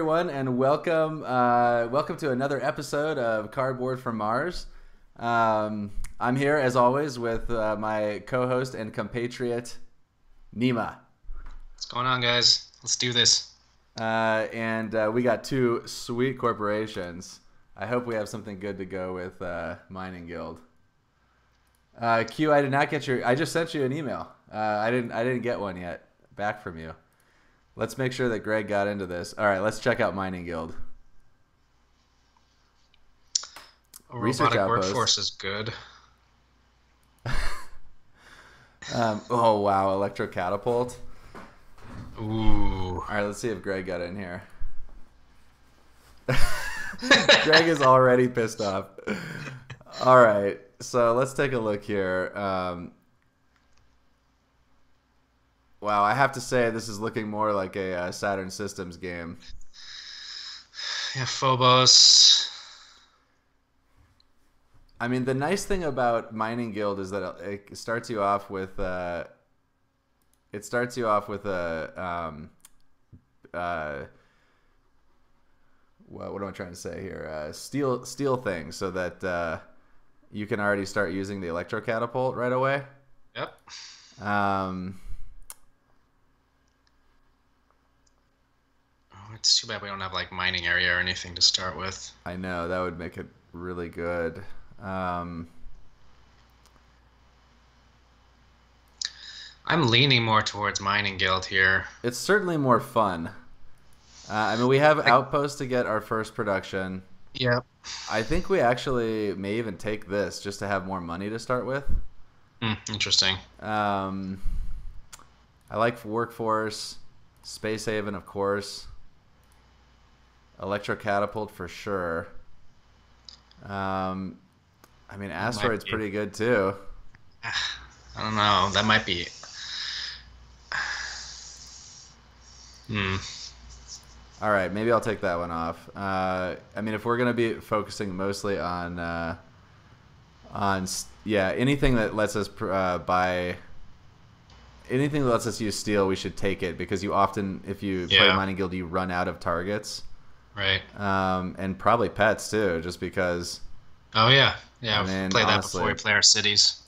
everyone, and welcome, uh, welcome to another episode of Cardboard from Mars. Um, I'm here as always with uh, my co-host and compatriot Nima, What's going on, guys? Let's do this. uh, and uh, we got two sweet corporations. I hope we have something good to go with uh, Mining Guild. Uh, Q, I did not get your. I just sent you an email. Uh, I didn't. I didn't get one yet back from you. Let's make sure that Greg got into this. All right, let's check out Mining Guild. A Research robotic outpost. workforce is good. Um, oh wow, electro catapult. Ooh. All right, let's see if Greg got in here. Greg is already pissed off. All right, so let's take a look here. Um, wow, I have to say this is looking more like a uh, Saturn Systems game. Yeah, Phobos. I mean, the nice thing about Mining Guild is that it starts you off with uh, it starts you off with a um, uh, what, what am I trying to say here? Uh, steel steel thing, so that uh, you can already start using the electro catapult right away. Yep. Um, it's too bad we don't have like mining area or anything to start with. I know that would make it really good. Um, I'm leaning more towards mining guild here. it's certainly more fun. Uh, I mean, we have outposts to get our first production. Yep. I think we actually may even take this just to have more money to start with. Hmm, interesting. Um, I like workforce, space haven, of course. Electro catapult for sure. Um, I mean, asteroid's pretty good too. I don't know. That might be. Hmm. All right, maybe I'll take that one off. Uh, I mean, if we're gonna be focusing mostly on uh, on yeah anything that lets us pr- uh, buy anything that lets us use steel, we should take it because you often, if you play Yeah. mining guild, you run out of targets Right. um, and probably pets too, just because. Oh yeah. Yeah. I mean, play that before we play our cities.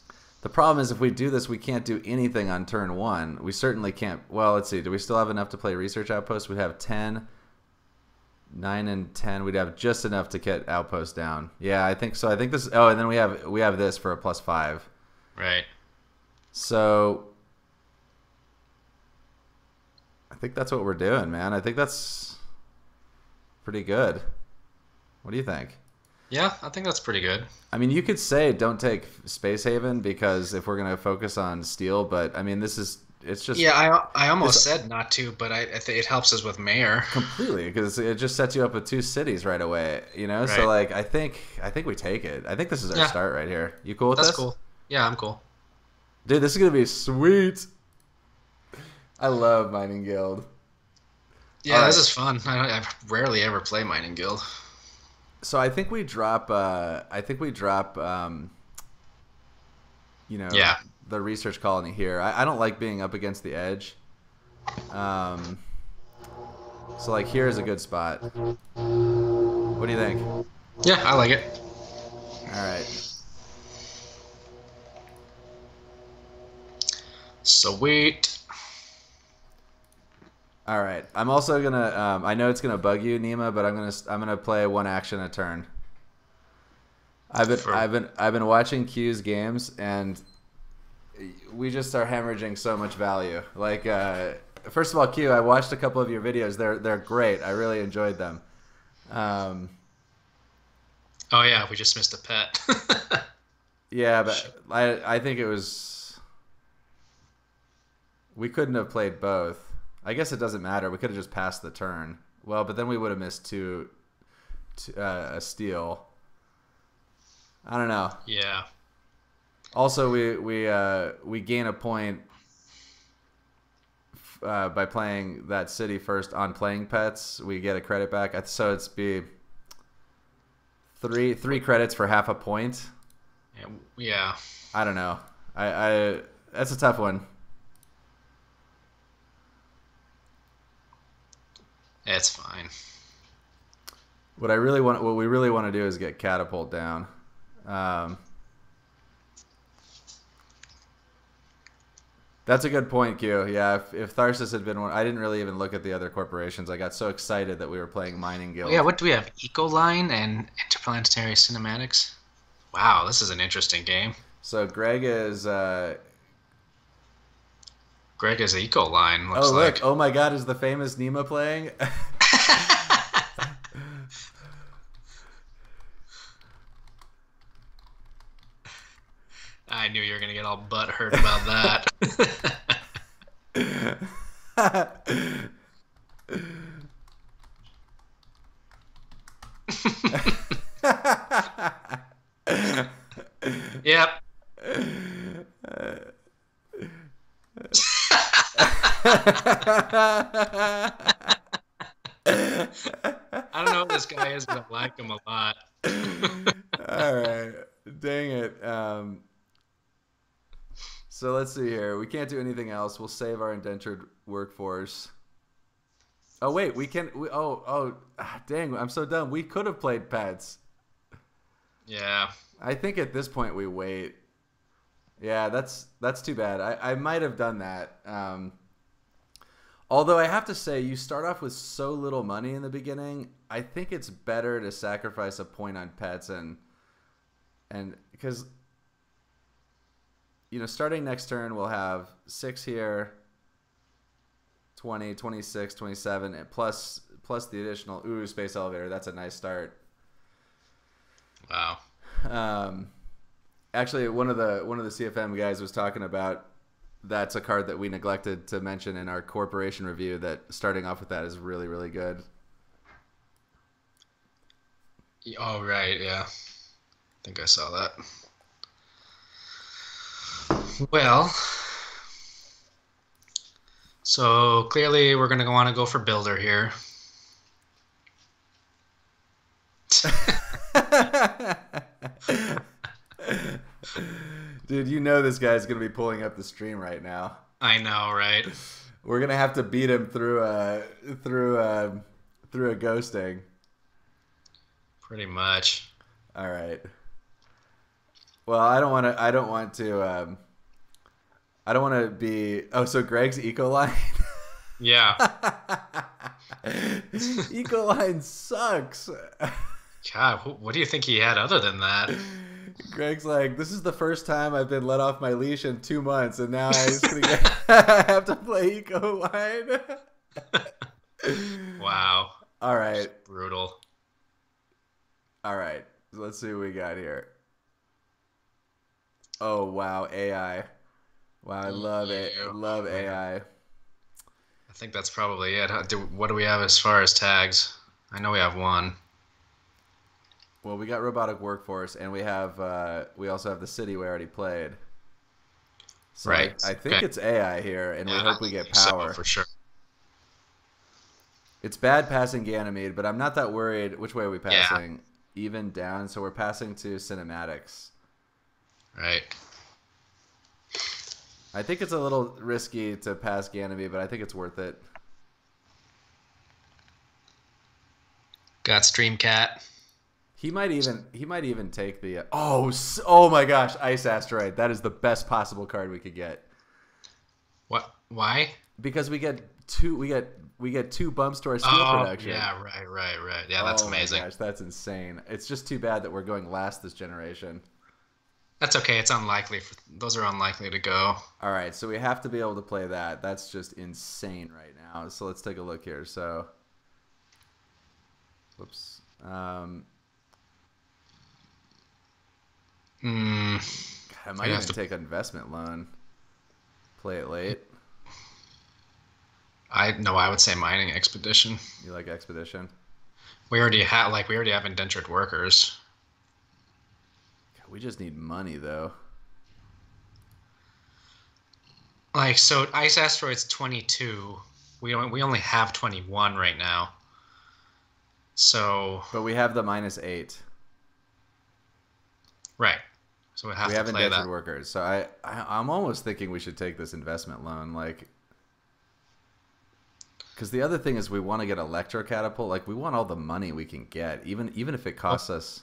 The problem is if we do this, we can't do anything on turn one. We certainly can't. Well, let's see. Do we still have enough to play research outpost? We'd have 10, 9 and 10. We'd have just enough to get outpost down. Yeah, I think so. I think this. Oh, and then we have we have this for a plus five. Right. So I think that's what we're doing, man. I think that's pretty good. What do you think? Yeah, I think that's pretty good. I mean, you could say don't take Space Haven because if we're gonna focus on steel, but I mean, this is it's just Yeah, I I almost said not to, but I, I think it helps us with mayor. completely because it just sets you up with two cities right away. You know, so like I think I think we take it. I think this is our Yeah. start right here. You cool with this? That's this? cool. Yeah, I'm cool. dude. This is gonna be sweet. I love Mining Guild. Yeah, this is fun. I, I rarely ever play mining guild. So I think we drop. Uh, I think we drop. Um, you know, Yeah. the research colony here. I, I don't like being up against the edge. Um, so like here is a good spot. What do you think? Yeah, I like it. All right. Sweet. All right. I'm also gonna. Um, I know it's gonna bug you, Nima, but I'm gonna. I'm gonna play one action a turn. I've been. For- I've been. I've been watching Q's games, and we just are hemorrhaging so much value. Like, uh, first of all, Q, I watched a couple of your videos. They're they're great. I really enjoyed them. Um, Oh yeah, we just missed a pet. yeah, but I I think it was. We couldn't have played both. I guess it doesn't matter. We could have just passed the turn. Well, but then we would have missed two, two uh, a steal. I don't know. yeah. Also, we we uh, we gain a point uh, by playing that city first on playing pets. We get a credit back, so it's be three three credits for half a point. Yeah. Yeah. I don't know. I, I that's a tough one. It's fine. What I really want, what we really want to do is get catapult down. Um, that's a good point, Q. Yeah, if, if Tharsis had been one, I didn't really even look at the other corporations. I got so excited that we were playing Mining Guild. Yeah, what do we have? Ecoline and Interplanetary Cinematics. Wow, this is an interesting game. So Greg is. Uh, Greg is Ecoline. Looks oh look! like. Oh my God! Is the famous Nima playing? I knew you were gonna get all butt hurt about that. yep. I don't know what this guy is, but I like him a lot. All right. Dang it. Um, so let's see here. We can't do anything else. We'll save our indentured workforce. Oh wait, we can. We, oh oh, ah, dang! I'm so dumb. We could have played pets. Yeah. I think at this point we wait. Yeah, that's that's too bad. I, I might have done that. Um, although I have to say, you start off with so little money in the beginning. I think it's better to sacrifice a point on pets and and because you know starting next turn we'll have six here 20 26 27 and plus plus the additional ooh space elevator that's a nice start Wow. um, actually, one of the one of the CFM guys was talking about that's a card that we neglected to mention in our corporation review. That starting off with that is really really good. Oh right, yeah. I think I saw that. Well, so clearly we're gonna want to go for builder here. Dude, you know this guy's gonna be pulling up the stream right now. I know, right? We're gonna have to beat him through a through a through a ghosting. Pretty much. All right. Well, I don't want to. I don't want to. Um, I don't want to be. Oh, so Greg's Ecoline. Yeah. Ecoline sucks. God, what do you think he had other than that? Greg's like, this is the first time I've been let off my leash in two months, and now I, just I have to play Ecoline. Wow. All right, Brutal. all right. Let's see what we got here. Oh wow, AI. Wow, I mm, love it. Yeah. Love AI. I think that's probably it. Do, what do we have as far as tags? I know we have one. Well, we got robotic workforce, and we have uh, we also have the city we already played. So I- Right, I, think okay. it's AI here, and we hope we get so, power. for sure. It's bad passing Ganymede, but I'm not that worried. Which way are we Yeah. passing? Even down, so we're passing to cinematics. Right. I think it's a little risky to pass Ganymede, but I think it's worth it. Got Streamcat. He might even he might even take the uh, oh oh my gosh ice asteroid that is the best possible card we could get What? Why? because we get two we get we get two bumps to our steel oh, production. yeah, right, right, right. Yeah, that's oh amazing. My gosh, that's insane. It's just too bad that we're going last this generation. That's okay. It's unlikely. For, those are unlikely to go. All right, so we have to be able to play that. That's just insane right now. So let's take a look here. So, whoops. Um, Mm. God, I might I'd even have to- take an investment loan. Play it late. I no. I would say mining expedition. You like expedition? We already have like we already have indentured workers. We just need money though. Like so, ice asteroids twenty two. We only we only have twenty one right now. So But we have the minus eight. right. So we have we to have indentured that. workers. So I, I I'm almost thinking we should take this investment loan, like, Because the other thing is, we want to get electro catapult. Like we want all the money we can get, even even if it costs us.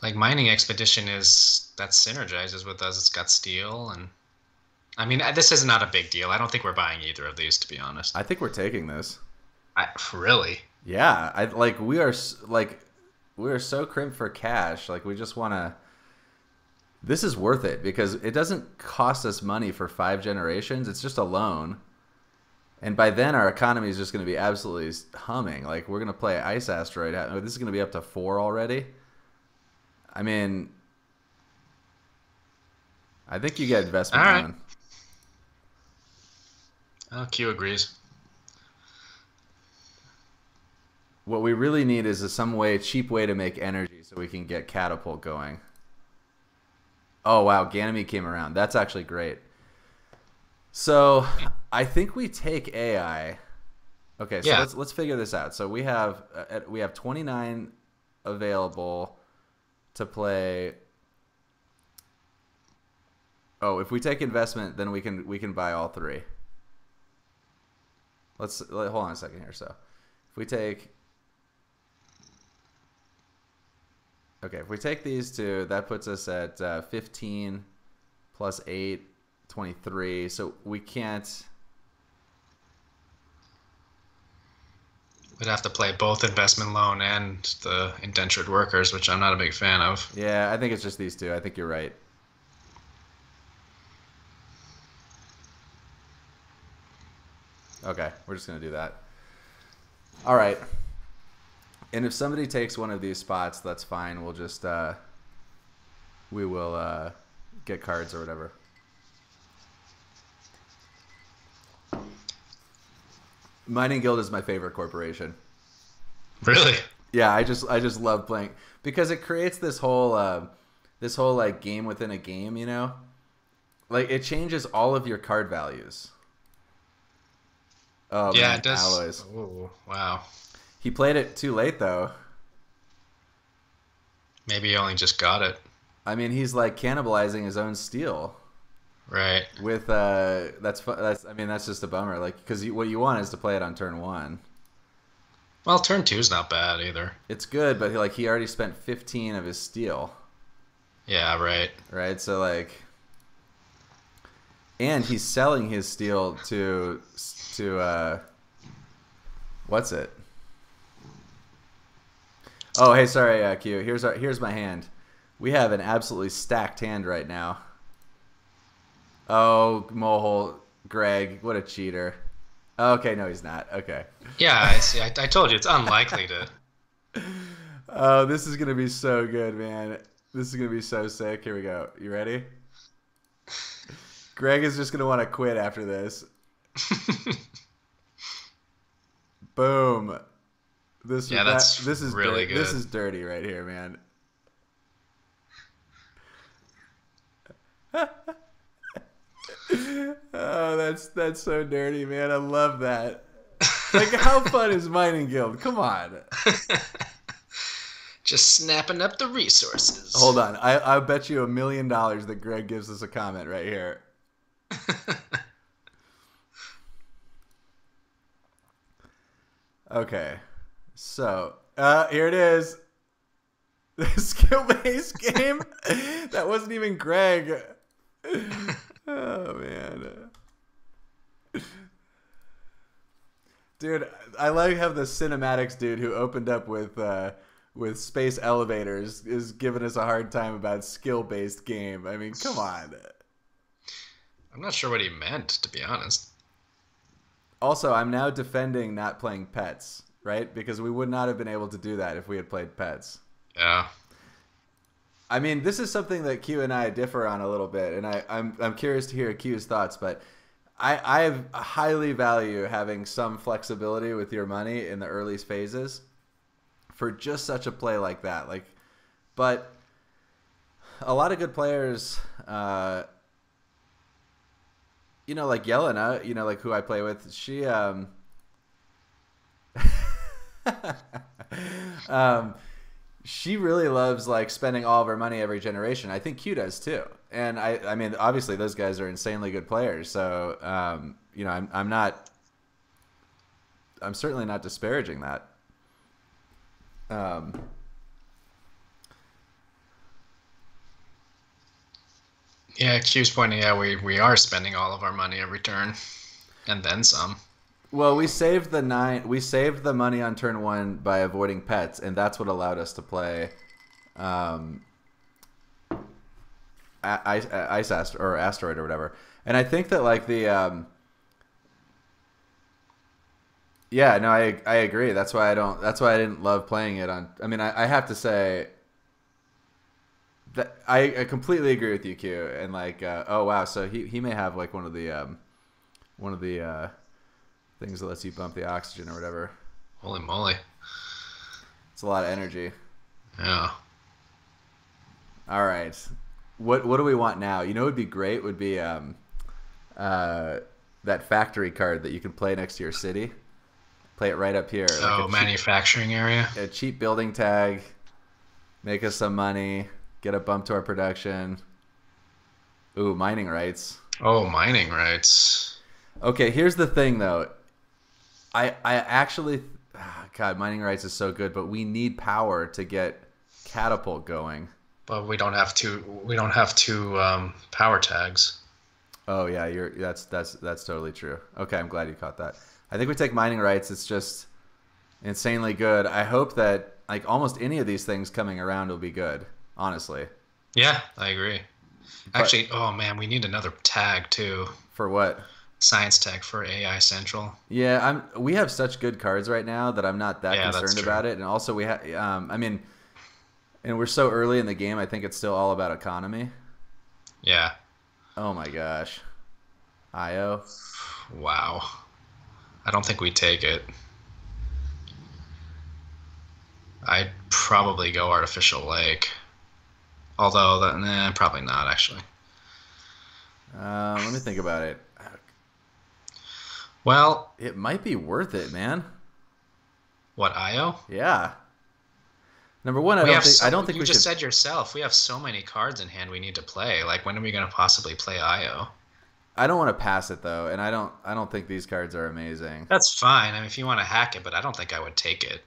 Like mining expedition is that synergizes with us. It's got steel and. I mean, uh, this is not a big deal. I don't think we're buying either of these, to be honest. I think we're taking this. I, really? Yeah, I like we are like we are so crimped for cash. Like we just want to. This is worth it because it doesn't cost us money for five generations. It's just a loan, and by then our economy is just going to be absolutely humming. Like we're going to play Ice Asteroid. This is going to be up to four already. I mean, I think you get investment All right. Oh, Q agrees. What we really need is a, some way, cheap way to make energy so we can get catapult going. Oh wow, Ganymede came around. That's actually great. So I think we take AI. Okay, so Yeah. let's let's figure this out. So we have uh, we have 29 available to play. Oh, if we take investment, then we can we can buy all three. Let's let, hold on a second here. So if we take Okay, if we take these two, that puts us at uh, 15 plus 8, 23. So we can't. We'd have to play both investment loan and the indentured workers, which I'm not a big fan of. Yeah, I think it's just these two. I think you're right. Okay, we're just going to do that. All right. And if somebody takes one of these spots, that's fine. We'll just, uh, we will uh, get cards or whatever. Mining Guild is my favorite corporation. Really? Yeah, I just I just love playing because it creates this whole uh, this whole like game within a game. You know, like it changes all of your card values. Oh yeah, man, it does. alloys. Ooh, wow. He played it too late though. Maybe he only just got it. I mean, he's like cannibalizing his own steel Right. with uh that's that's I mean that's just a bummer like because what you want is to play it on turn one. Well, turn two's not bad either. It's good, but he, like he already spent fifteen of his steel. Yeah, right. right? So like, and he's selling his steel to to uh, what's it? Oh, hey, sorry, uh, Q. Here's our here's my hand. We have an absolutely stacked hand right now. Oh, Mohole, Greg, what a cheater. Okay, no, he's not. Okay. Yeah, I see. I, I told you it's unlikely to. Oh, this is gonna be so good, man. This is gonna be so sick. Here we go. You ready? Greg is just gonna want to quit after this. Boom. This Yeah, that- that's this is really dir- This is dirty right here, man. oh, that's that's so dirty, man. I love that. Like, how fun is Mining Guild? Come on. Just snapping up the resources. Hold on. I I bet you a million dollars that Greg gives us a comment right here. okay. So, uh here it is. The skill based game. that wasn't even Greg. oh man. Dude, I like how the cinematics dude who opened up with uh, with space elevators is giving us a hard time about skill based game. I mean, come on. I'm not sure what he meant, to be honest. Also, I'm now defending not playing pets, right? Because we would not have been able to do that if we had played pets. Yeah. I mean, this is something that Q and I differ on a little bit, and I, I'm I'm curious to hear Q's thoughts. But I I highly value having some flexibility with your money in the early phases for just such a play like that. Like, but a lot of good players, uh, you know, like Yelena, you know, like who I play with, she um. um, she really loves like spending all of her money every generation. I think Q does too. And I, I mean, obviously those guys are insanely good players. So, um, you know, I'm, I'm not, I'm certainly not disparaging that. Um, Yeah, Q's pointing out we, we are spending all of our money every turn, and then some. Well, we saved the nine, we saved the money on turn one by avoiding pets, and that's what allowed us to play, um, ice, ice Ast- or asteroid or whatever. And I think that like the, um, yeah, no, I I agree. That's why I don't. That's why I didn't love playing it on. I mean, I, I have to say that I, I completely agree with you, Q. And like, uh, oh wow, so he he may have like one of the um, one of the uh, things that lets you bump the oxygen or whatever. Holy moly. It's a lot of energy. Yeah. All right, what what do we want now? You know, what would be great would be um, uh, that factory card that you can play next to your city. Play it right up here. like oh, cheap- manufacturing area. a cheap building tag, make us some money, get a bump to our production. Ooh, mining rights. Oh, mining rights. Okay, here's the thing though. I I actually ah, God, mining rights is so good, but we need power to get catapult going. But we don't have two. We don't have two um, power tags. Oh yeah, you're that's that's that's totally true. Okay, I'm glad you caught that. I think we take mining rights. It's just insanely good. I hope that like almost any of these things coming around will be good. Honestly, Yeah, I agree. Actually, oh man, we need another tag too. for what? Science tech for AI Central. Yeah, I'm. We have such good cards right now that I'm not that Yeah, concerned about it. And also, we have. Um, I mean, and we're so early in the game. I think it's still all about economy. Yeah. Oh my gosh, Io. Wow. I don't think we take it. I'd probably go artificial lake. Although that nah, probably not actually. Um, let me think about it. Well, It might be worth it, man. what Io? Yeah. Number one, I We don't think. so, I don't think you we just should. said yourself. We have so many cards in hand we need to play. Like when are we going to possibly play Io? I don't want to pass it though, and I don't. I don't think these cards are amazing. That's fine. I mean, if you want to hack it, but I don't think I would take it.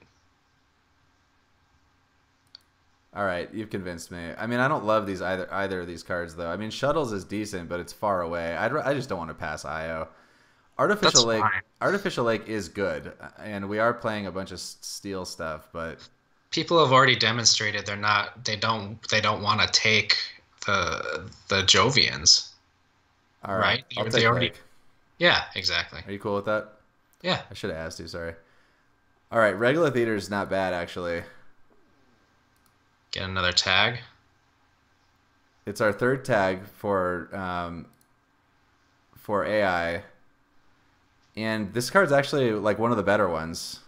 All right, you've convinced me. I mean, I don't love these either. Either of these cards though. I mean, shuttles is decent, but it's far away. I'd, I just don't want to pass Io. Artificial That's Lake. fine. Artificial Lake is good, and we are playing a bunch of steel stuff, but People have already demonstrated they're not. They don't. They don't want to take the the Jovians. all Right, right. They already- Lake. Yeah, exactly. Are you cool with that? Yeah. I should have asked you. Sorry. All right, Regolith Eater is not bad actually. Get another tag. It's our third tag for um, for AI, and this card's actually like one of the better ones.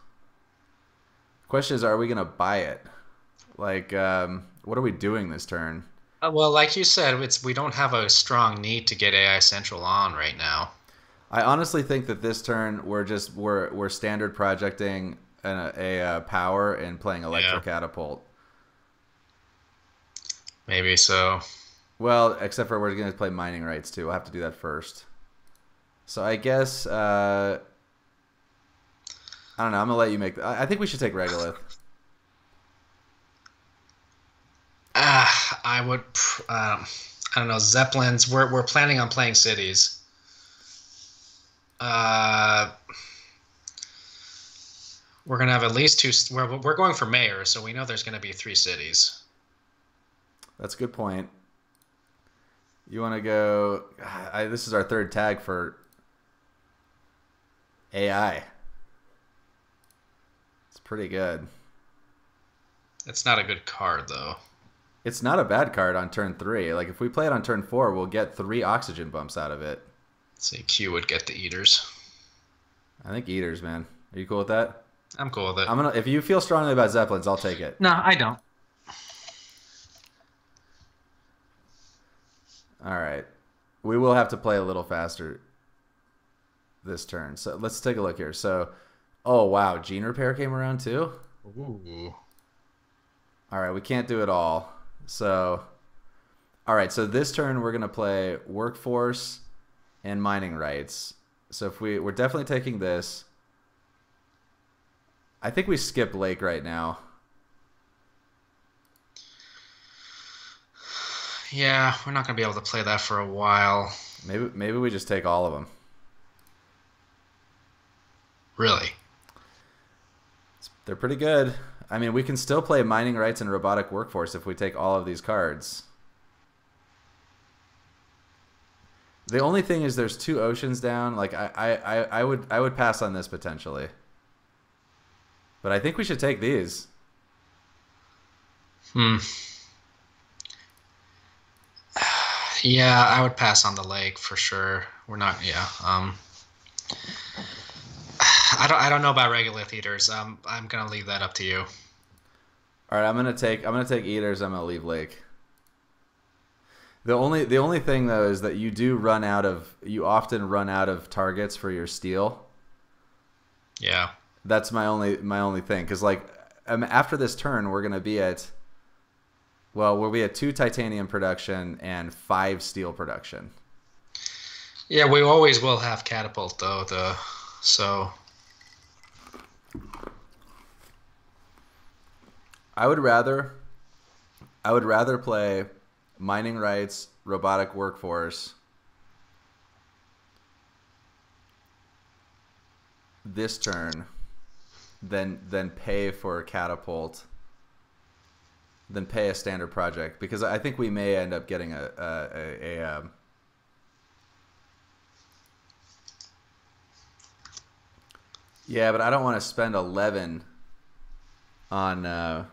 Question is, are we gonna buy it? Like, um, what are we doing this turn? Uh, well, like you said, it's we don't have a strong need to get AI Central on right now. I honestly think that this turn we're just we're we're standard projecting a, a, uh power and playing electro Yeah. catapult. Maybe so. Well, except for we're gonna play mining rights too. We'll have to do that first. So I guess uh, I don't know. I'm gonna let you make. I I think we should take Regolith. Ah, I would. Um, I don't know. Zeppelins. We're we're planning on playing cities. Uh, we're gonna have at least two. We're we're going for mayor, so we know there's gonna be three cities. That's a good point. You want to go? I, this is our third tag for AI. It's pretty good. It's not a good card though. It's not a bad card on turn three. Like if we play it on turn four, we'll get three oxygen bumps out of it. Let's see, Q would get the eaters. I think eaters, man. Are you cool with that? I'm cool with it. I'm gonna. If you feel strongly about zeppelins, I'll take it. no, I don't. All right. We will have to play a little faster this turn. So let's take a look here. So, oh wow, gene repair came around too. Ooh. All right, we can't do it all. So, all right. So this turn we're gonna play workforce and mining rights. So if we we're definitely taking this. I think we skip Lake right now. Yeah, we're not gonna be able to play that for a while. Maybe maybe we just take all of them. Really? They're pretty good. I mean, we can still play mining rights and robotic workforce if we take all of these cards. The only thing is there's two oceans down. Like I, I, I, I would I would pass on this potentially. But I think we should take these. Hmm. Yeah, I would pass on the lake for sure. We're not. Yeah. Um. I don't. I don't know about Regolith Eaters. Um. I'm gonna leave that up to you. All right, I'm gonna take I'm gonna take eaters. I'm gonna leave lake. The only the only thing though is that you do run out of you often run out of targets for your steel. Yeah. That's my only my only thing because like um, after this turn we're gonna be at well we'll be at two titanium production and five steel production. Yeah, we always will have catapult though. The so I would rather I would rather play mining rights, robotic workforce this turn than than pay for a catapult than pay a standard project. Because I think we may end up getting a a, a, a um, yeah, but I don't want to spend eleven on uh,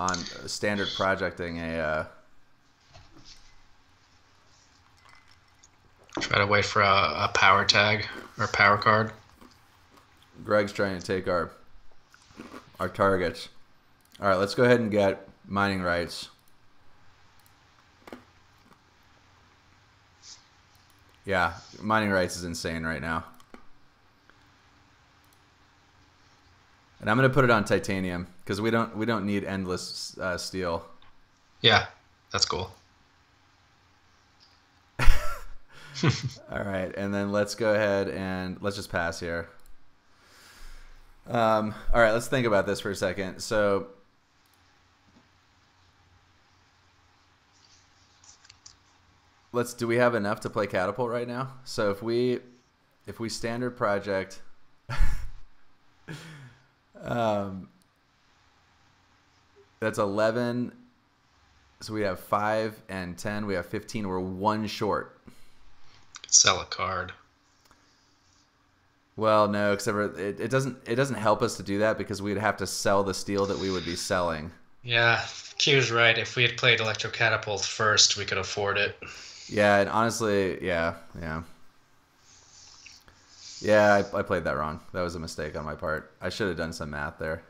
on standard projecting a. Uh, try to wait for a, a power tag or power card. Greg's trying to take our our targets. All right, let's go ahead and get mining rights. Yeah, mining rights is insane right now. And I'm gonna put it on titanium because we don't we don't need endless uh, steel. Yeah, that's cool. All right, and then let's go ahead and let's just pass here. Um, all right, let's think about this for a second. So, let's. Do we have enough to play catapult right now? So if we, if we standard project, um, that's eleven. So we have five and ten. We have fifteen. We're one short. Sell a card. Well, no, except for it, it doesn't it doesn't help us to do that because we'd have to sell the steel that we would be selling. Yeah, Q's right. If we had played Electro Catapult first, we could afford it. Yeah, and honestly, yeah, yeah. Yeah, I, I played that wrong. That was a mistake on my part. I should have done some math there.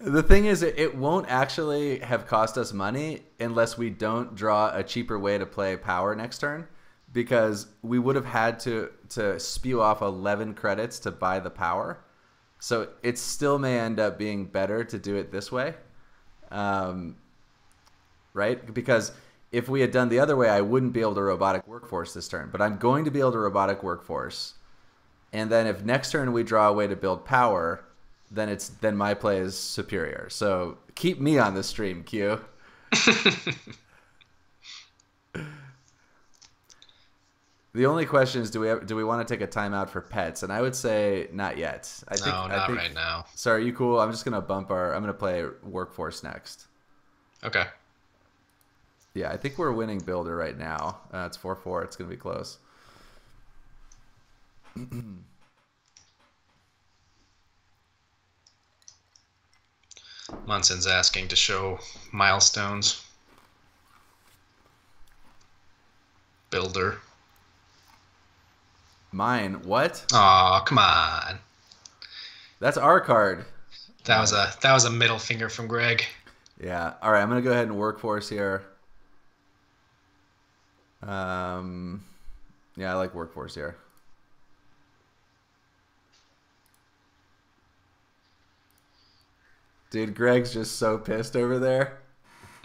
the thing is, it, won't actually have cost us money unless we don't draw a cheaper way to play power next turn, because we would have had to to spew off eleven credits to buy the power. So it still may end up being better to do it this way, um, right? Because if we had done the other way, I wouldn't be able to robotic workforce this turn, but I'm going to be able to robotic workforce. And then if next turn we draw a way to build power, then it's then my play is superior. So keep me on the stream, Q. the only question is, do we have, do we want to take a timeout for pets? And I would say not yet. I think, no, I not think, right now. Sorry, are you cool? I'm just gonna bump our. I'm gonna play workforce next. Okay. Yeah, I think we're winning builder right now. Uh, it's four four. It's gonna be close. Munson's asking to show milestones. Builder. Mine. What? Oh, come on. That's our card. That was a that was a middle finger from Greg. Yeah. All right. I'm gonna go ahead and work workforce here. Um, yeah, I like workforce here. Dude, Greg's just so pissed over there.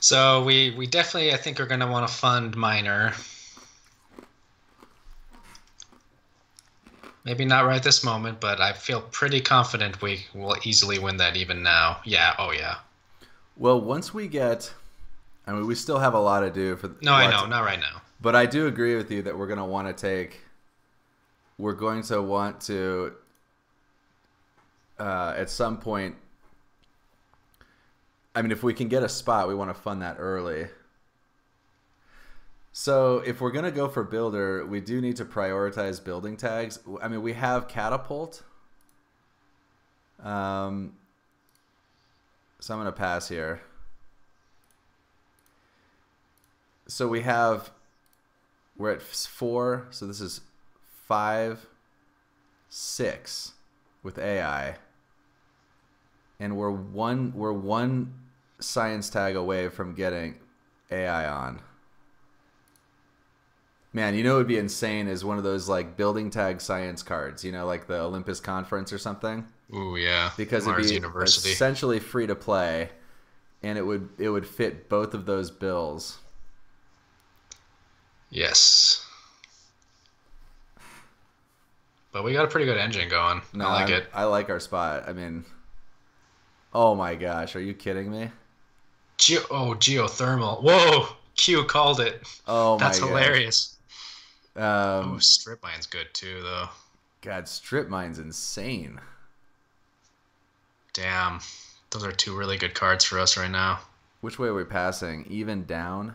so we we definitely I think are going to want to fund miner. Maybe not right this moment, but I feel pretty confident we will easily win that even now. Yeah, oh yeah. Well, once we get I mean, we still have a lot to do for No, I know, not right now. But I do agree with you that we're going to want to take we're going to want to uh, at some point I mean, if we can get a spot, we want to fund that early. So if we're gonna go for builder, we do need to prioritize building tags. I mean, we have catapult. Um, so I'm gonna pass here. So we have, we're at four. So this is five, six with AI, and we're one. We're one science tag away from getting AI on. Man, you know it would be insane is one of those like building tag science cards, you know, like the Olympus conference or something. Ooh, yeah. Because Mars it'd be University. essentially free to play and it would it would fit both of those bills. Yes. But we got a pretty good engine going. No, I like I, it. I like our spot. I mean, oh my gosh, are you kidding me? Geo- oh, geothermal. Whoa, Q called it. Oh, that's hilarious. Um, oh, strip mine's good too, though. God, strip mine's insane. Damn, those are two really good cards for us right now. Which way are we passing? Even down.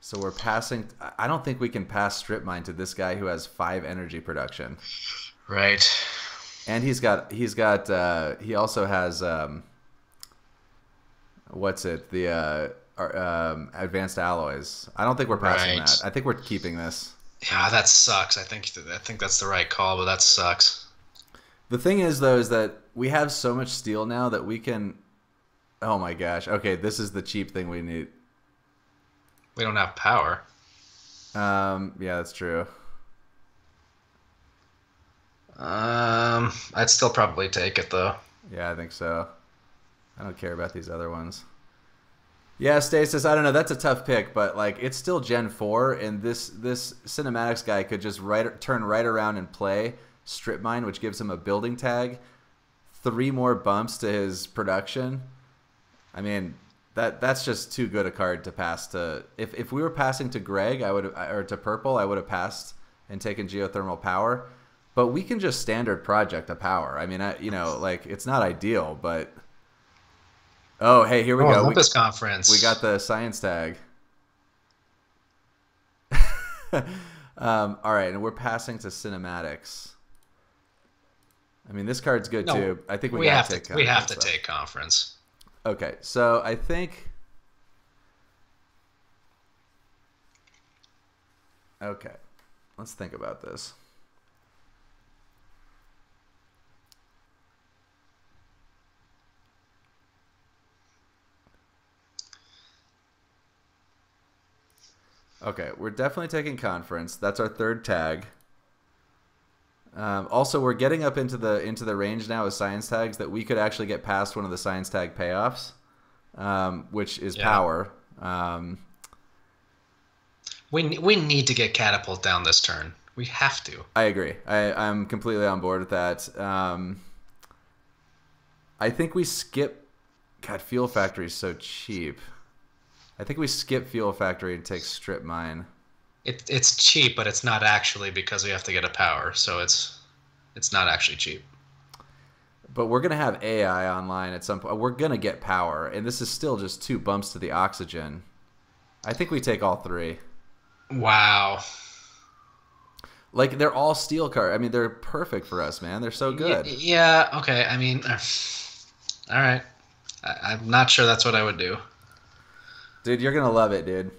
So we're passing. I don't think we can pass strip mine to this guy who has five energy production. Right. And he's got he's got uh, he also has um, what's it the uh, um, advanced alloys. I don't think we're passing right. that. I think we're keeping this. Yeah, that sucks. I think I think that's the right call, but that sucks. The thing is, though, is that we have so much steel now that we can. Oh my gosh! Okay, this is the cheap thing we need. We don't have power. Um. Yeah, that's true. Um. I'd still probably take it though. Yeah, I think so. I don't care about these other ones. Yeah, Stasis, I don't know. That's a tough pick, but like it's still Gen four, and this this cinematics guy could just right turn right around and play strip mine, which gives him a building tag, three more bumps to his production. I mean, that that's just too good a card to pass to. If if we were passing to Greg, I would or to Purple, I would have passed and taken geothermal power. But we can just standard project a power. I mean, I, you know, like it's not ideal, but Oh, hey, here we oh, go. Olympus we, conference. We got the science tag. um, all right, and we're passing to cinematics. I mean, this card's good no, too. I think we, we have to. we have to take conference. Okay, so I think. Okay, let's think about this. Okay, we're definitely taking conference. That's our third tag. Um, also, we're getting up into the into the range now with science tags that we could actually get past one of the science tag payoffs, um, which is yeah. power. Um, we we need to get catapult down this turn. We have to. I agree. I I'm completely on board with that. Um, I think we skip. God, Fuel Factory is so cheap. I think we skip Fuel Factory and take Strip Mine. It, it's cheap, but it's not actually because we have to get a power, so it's it's not actually cheap. But we're gonna have AI online at some point. We're gonna get power, and this is still just two bumps to the oxygen. I think we take all three. Wow. Like they're all steel car. I mean, they're perfect for us, man. They're so good. Yeah. Okay. I mean, all right. I, I'm not sure that's what I would do. Dude, you're gonna love it, dude.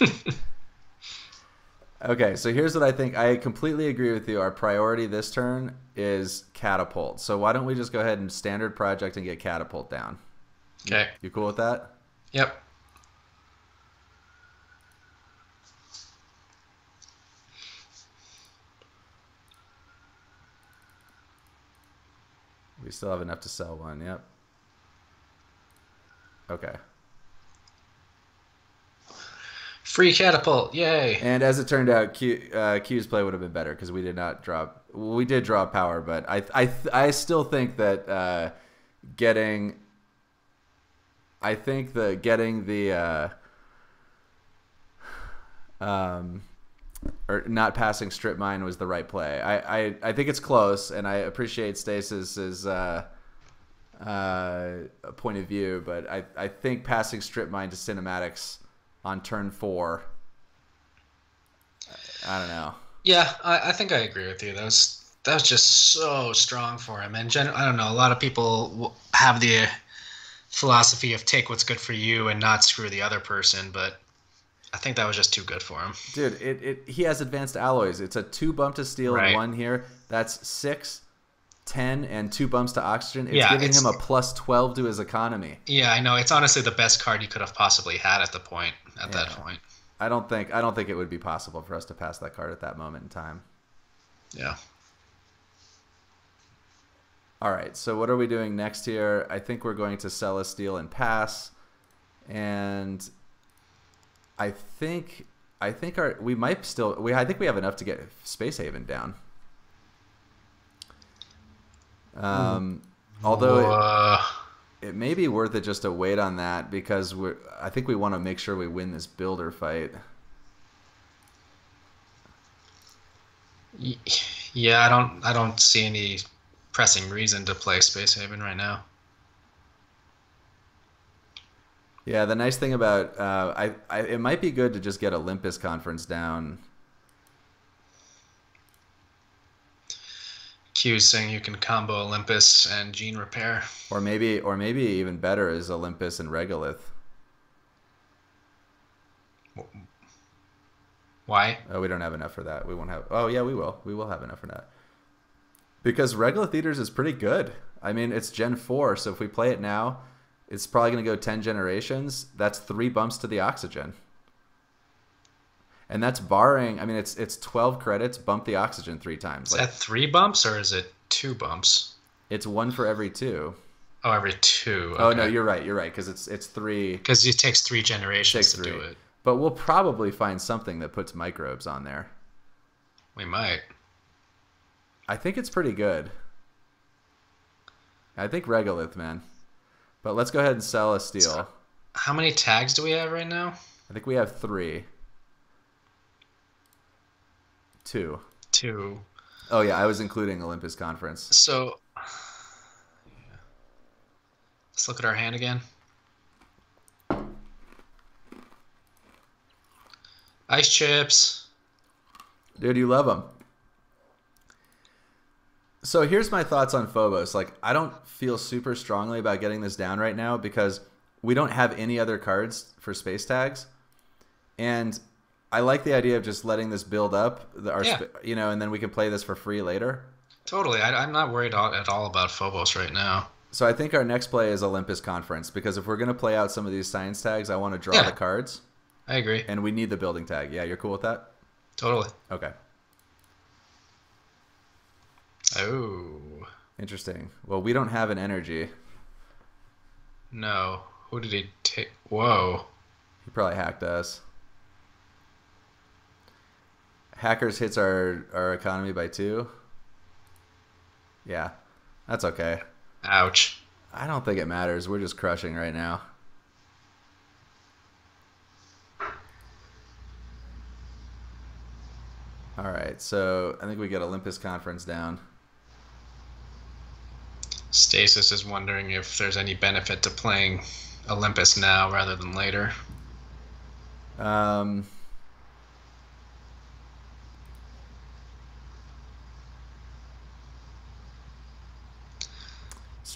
okay, so here's what I think. I completely agree with you. Our priority this turn is catapult. So why don't we just go ahead and standard project and get catapult down? Okay. You cool with that? Yep. We still have enough to sell one. Yep. Okay. Free catapult, yay! And as it turned out, Q, uh, Q's play would have been better because we did not drop. We did draw power, but I I I still think that uh, getting. I think the getting the. Uh, um, or not passing strip mine was the right play. I, I, I think it's close, and I appreciate Stasis's uh, uh, point of view, but I, I think passing strip mine to cinematics on turn four. I don't know. Yeah, I, I think I agree with you. That was that was just so strong for him. And gen- I don't know. A lot of people have the philosophy of take what's good for you and not screw the other person, but I think that was just too good for him. Dude, it, it he has advanced alloys. It's a two bump to steel Right. and one here. That's six, ten, and two bumps to oxygen. It's Yeah, giving it's- him a plus twelve to his economy. Yeah, I know. It's honestly the best card you could have possibly had at the point. At that point. I don't think I don't think it would be possible for us to pass that card at that moment in time. Yeah. All right, so what are we doing next here? I think we're going to sell a steel and pass, and I think I think our we might still we I think we have enough to get Space Haven down. Um, although Uh, it may be worth it just to wait on that because we I think we want to make sure we win this builder fight. yeah, I don't. I don't see any pressing reason to play Space Haven right now. Yeah, the nice thing about uh, I, I it might be good to just get Olympus Conference down. Q saying you can combo Olympus and Gene Repair. Or maybe, or maybe even better is Olympus and Regolith. Why? Oh, we don't have enough for that. We won't have. Oh, yeah, we will. We will have enough for that. Because Regolith Eaters is pretty good. I mean, it's Gen four, so if we play it now, it's probably going to go ten generations. That's three bumps to the oxygen. And that's barring. I mean, it's it's twelve credits. Bump the oxygen three times. Is Like that three bumps or is it two bumps? it's one for every two. Oh, every two. Oh no, you're right. You're right because it's it's three. because it takes three generations Takes to do three. it. But we'll probably find something that puts microbes on there. We might. I think it's pretty good. I think Regolith, man. But let's go ahead and sell a steel. How many tags do we have right now? I think we have three. Two. Two. Oh yeah, I was including Olympus Conference. So let's look at our hand again. Ice chips. Dude, you love them. So here's my thoughts on Phobos. Like, I don't feel super strongly about getting this down right now because we don't have any other cards for space tags, and I like the idea of just letting this build up. The, our, Yeah. sp- you know, and then we can play this for free later. Totally. I, I'm not worried at all about Phobos right now. So I think our next play is Olympus Conference because if we're gonna play out some of these science tags, I want to draw Yeah. the cards, I agree. and we need the building tag. Yeah, you're cool with that? Totally. Okay, Oh interesting. Well, we don't have an energy. no. Who did he take? Whoa. He probably hacked us. Hackers hits our our economy by two. Yeah, that's okay. Ouch. I don't think it matters. We're just crushing right now. All right, so I think we get Olympus Conference down. Stasis is wondering if there's any benefit to playing Olympus now rather than later. Um,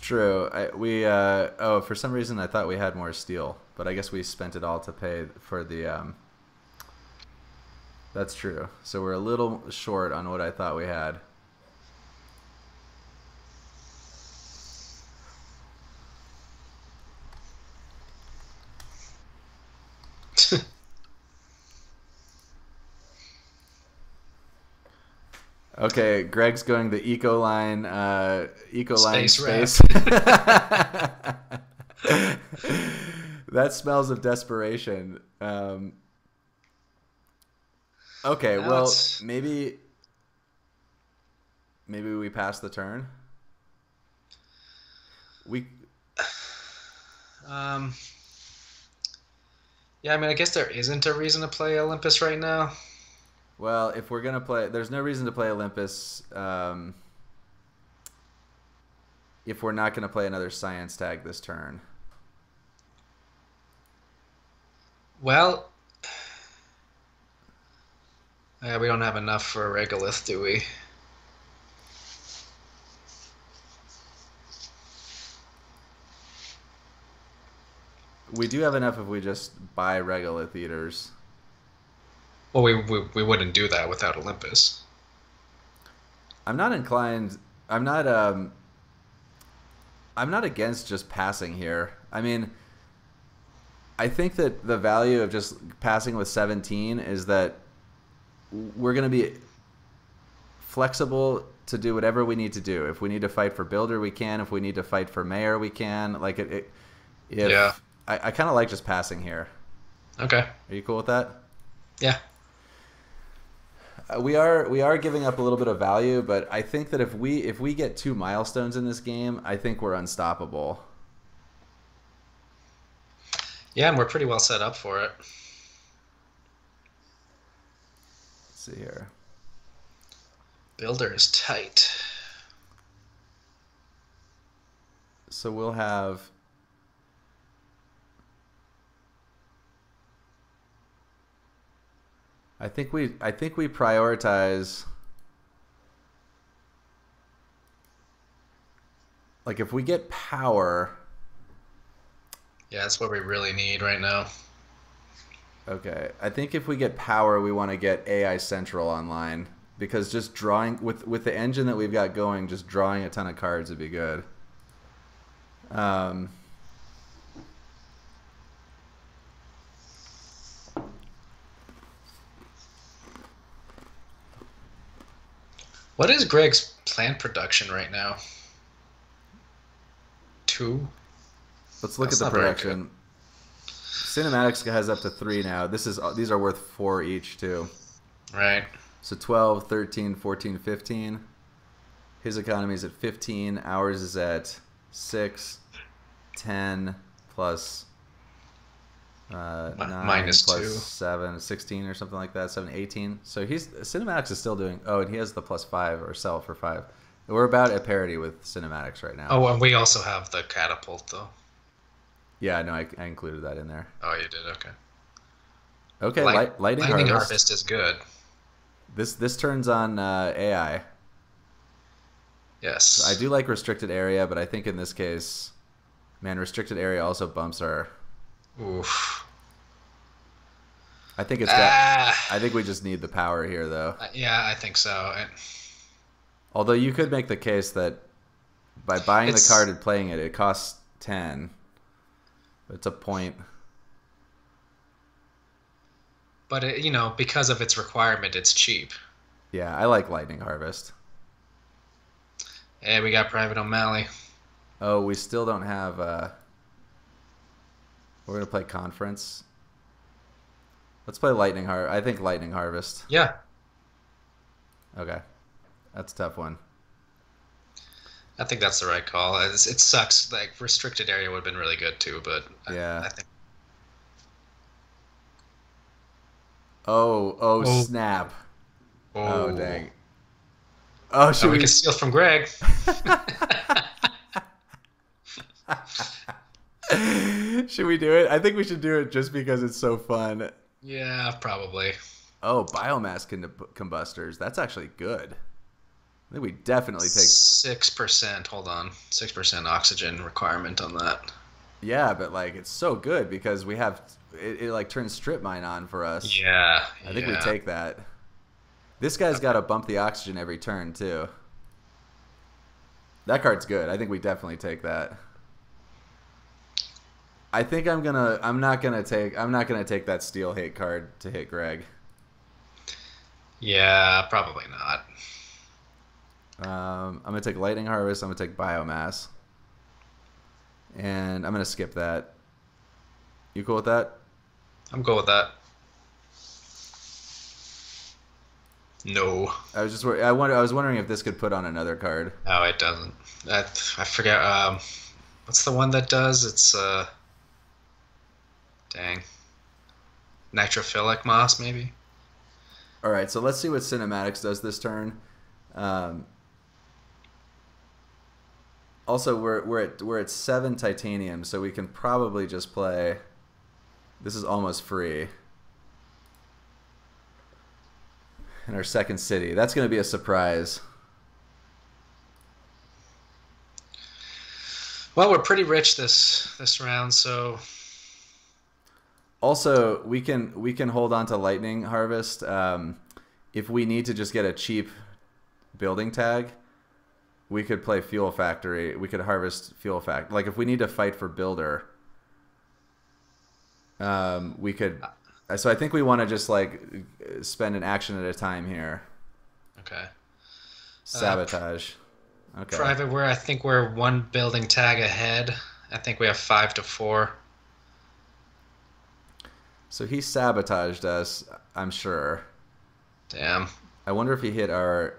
true. I, we uh, oh for some reason I thought we had more steel, but I guess we spent it all to pay for the. Um, that's true. So we're a little short on what I thought we had. Okay, Greg's going the eco line, uh, eco line Space space. that smells of desperation. Um, okay, Now well, it's- maybe, maybe we pass the turn. We Um, yeah, I mean, I guess there isn't a reason to play Olympus right now. Well, if we're gonna play, there's no reason to play Olympus. Um, if we're not gonna play another science tag this turn. Well, yeah, we don't have enough for a Regolith, do we? We do have enough if we just buy regolith eaters. Well, we, we, we wouldn't do that without Olympus. I'm not inclined. I'm not. Um, I'm not against just passing here. I mean, I think that the value of just passing with 17 is that we're going to be flexible to do whatever we need to do. If we need to fight for builder, we can. If we need to fight for mayor, we can. Like it. it if, Yeah. I, I kind of like just passing here. Okay. Are you cool with that? Yeah. Uh, we are we are giving up a little bit of value, but I think that if we if we get two milestones in this game, I think we're unstoppable. Yeah, and we're pretty well set up for it. Let's see here. Builder is tight. So we'll have I think we I think we prioritize like if we get power Yeah, that's what we really need right now. Okay, I think if we get power, we want to get AI Central online because just drawing with with the engine that we've got going, just drawing a ton of cards would be good. Um, What is Greg's plant production right now? Two? let's look That's at the production. Cinematics has up to three now. This is these are worth four each too. Right. So 12, 13, 14, 15. His economy is at 15. Ours is at 6, 10, plus uh, 9, minus plus two. 7, 16 or something like that. 7, 18. So he's Cinematics is still doing. Oh, and he has the plus 5 or sell for 5. We're about at parity with Cinematics right now. Oh, and we also have the catapult, though. Yeah, no, I, I included that in there. Oh, you did? Okay. Okay, Light- light, lightning, Lightning harvest. Harvest is good. This this turns on uh, AI. Yes. I do like restricted area, but I think in this case, man, restricted area also bumps our. Oof. I think it's got. Ah, I think we just need the power here, though. yeah, I think so. And Although you could make the case that by buying the card and playing it, it costs ten. It's a point. But, it, you know, because of its requirement, it's cheap. Yeah, I like Lightning Harvest. Hey, we got Private O'Malley. Oh, we still don't have. Uh, we're gonna play conference. Let's play Lightning Har. I think Lightning Harvest. Yeah. Okay, that's a tough one. I think that's the right call. It's, it sucks. Like, restricted area would have been really good, too, but Yeah. I think Oh, oh, Oh. snap! Oh, Oh, dang. Oh, Oh, we we? can steal from Greg. should we do it? I think we should do it just because it's so fun. yeah, probably. Oh, biomass con- combustors. That's actually good. I think we definitely take. Six percent. Hold on, six percent oxygen requirement on that. Yeah, but like it's so good because we have it, it like turns strip mine on for us. Yeah, I think we take that. This guy's got to bump the oxygen every turn too. That card's good. I think we definitely take that. I think I'm gonna. I'm not gonna take. I'm not gonna take that steel hate card to hit Greg. Yeah, probably not. Um, I'm gonna take lightning harvest. I'm gonna take biomass, and I'm gonna skip that. You cool with that? I'm cool with that. No. I was just I wonder I was wondering if this could put on another card. No, it doesn't. I, I forget. Um, what's the one that does? It's uh. Dang. Nitrophilic moss, maybe. All right, so let's see what cinematics does this turn. Um, also, we're we're at we're at seven titanium, so we can probably just play. This is almost free. In our second city, that's going to be a surprise. Well, we're pretty rich this this round, so Also, we can we can hold on to lightning harvest um, if we need to just get a cheap building tag. We could play fuel factory. We could harvest fuel fact. Like if we need to fight for builder, um, we could. So I think we want to just like spend an action at a time here. okay. Sabotage. Okay. Private, where I think we're one building tag ahead. I think we have five to four. So he sabotaged us. I'm sure. Damn. I wonder if he hit our.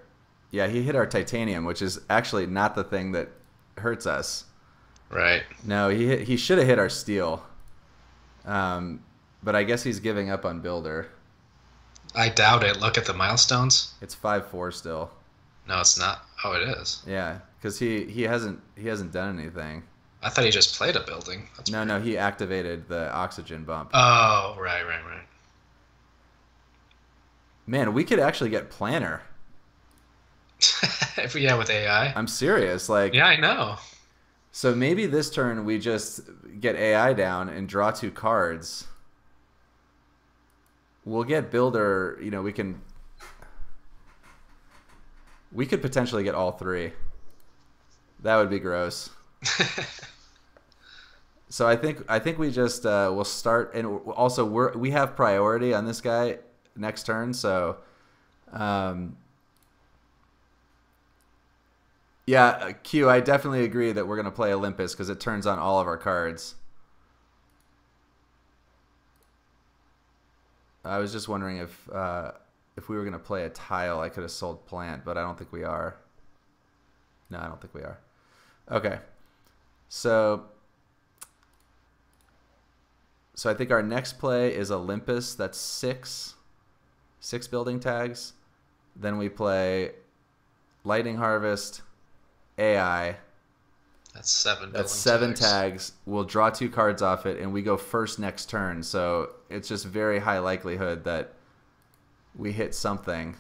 Yeah, he hit our titanium, which is actually not the thing that hurts us. Right. No, he hit, he should have hit our steel. Um, but I guess he's giving up on builder. I doubt it. Look at the milestones. It's five four still. No, it's not. Oh, it is. Yeah, because he he hasn't he hasn't done anything. I thought he just played a building. That's No, no, he activated the oxygen bump. Oh, right, right, right. Man, we could actually get planner. If- we yeah, with AI. I'm serious. Like, Yeah, I know. so maybe this turn we just get AI down and draw two cards. We'll get builder. You know, we can. We could potentially get all three. That would be gross. So I think I think we just uh, will start, and also we're we have priority on this guy next turn. So, um, yeah, uh, Q. I definitely agree that we're gonna play Olympus because it turns on all of our cards. I was just wondering if uh, if we were gonna play a tile, I could have sold plant, but I don't think we are. No, I don't think we are. Okay, so so I think our next play is Olympus. That's six, six building tags. Then we play Lightning Harvest, AI. That's seven. That's seven tags. We'll draw two cards off it, and we go first next turn. So it's just very high likelihood that we hit something.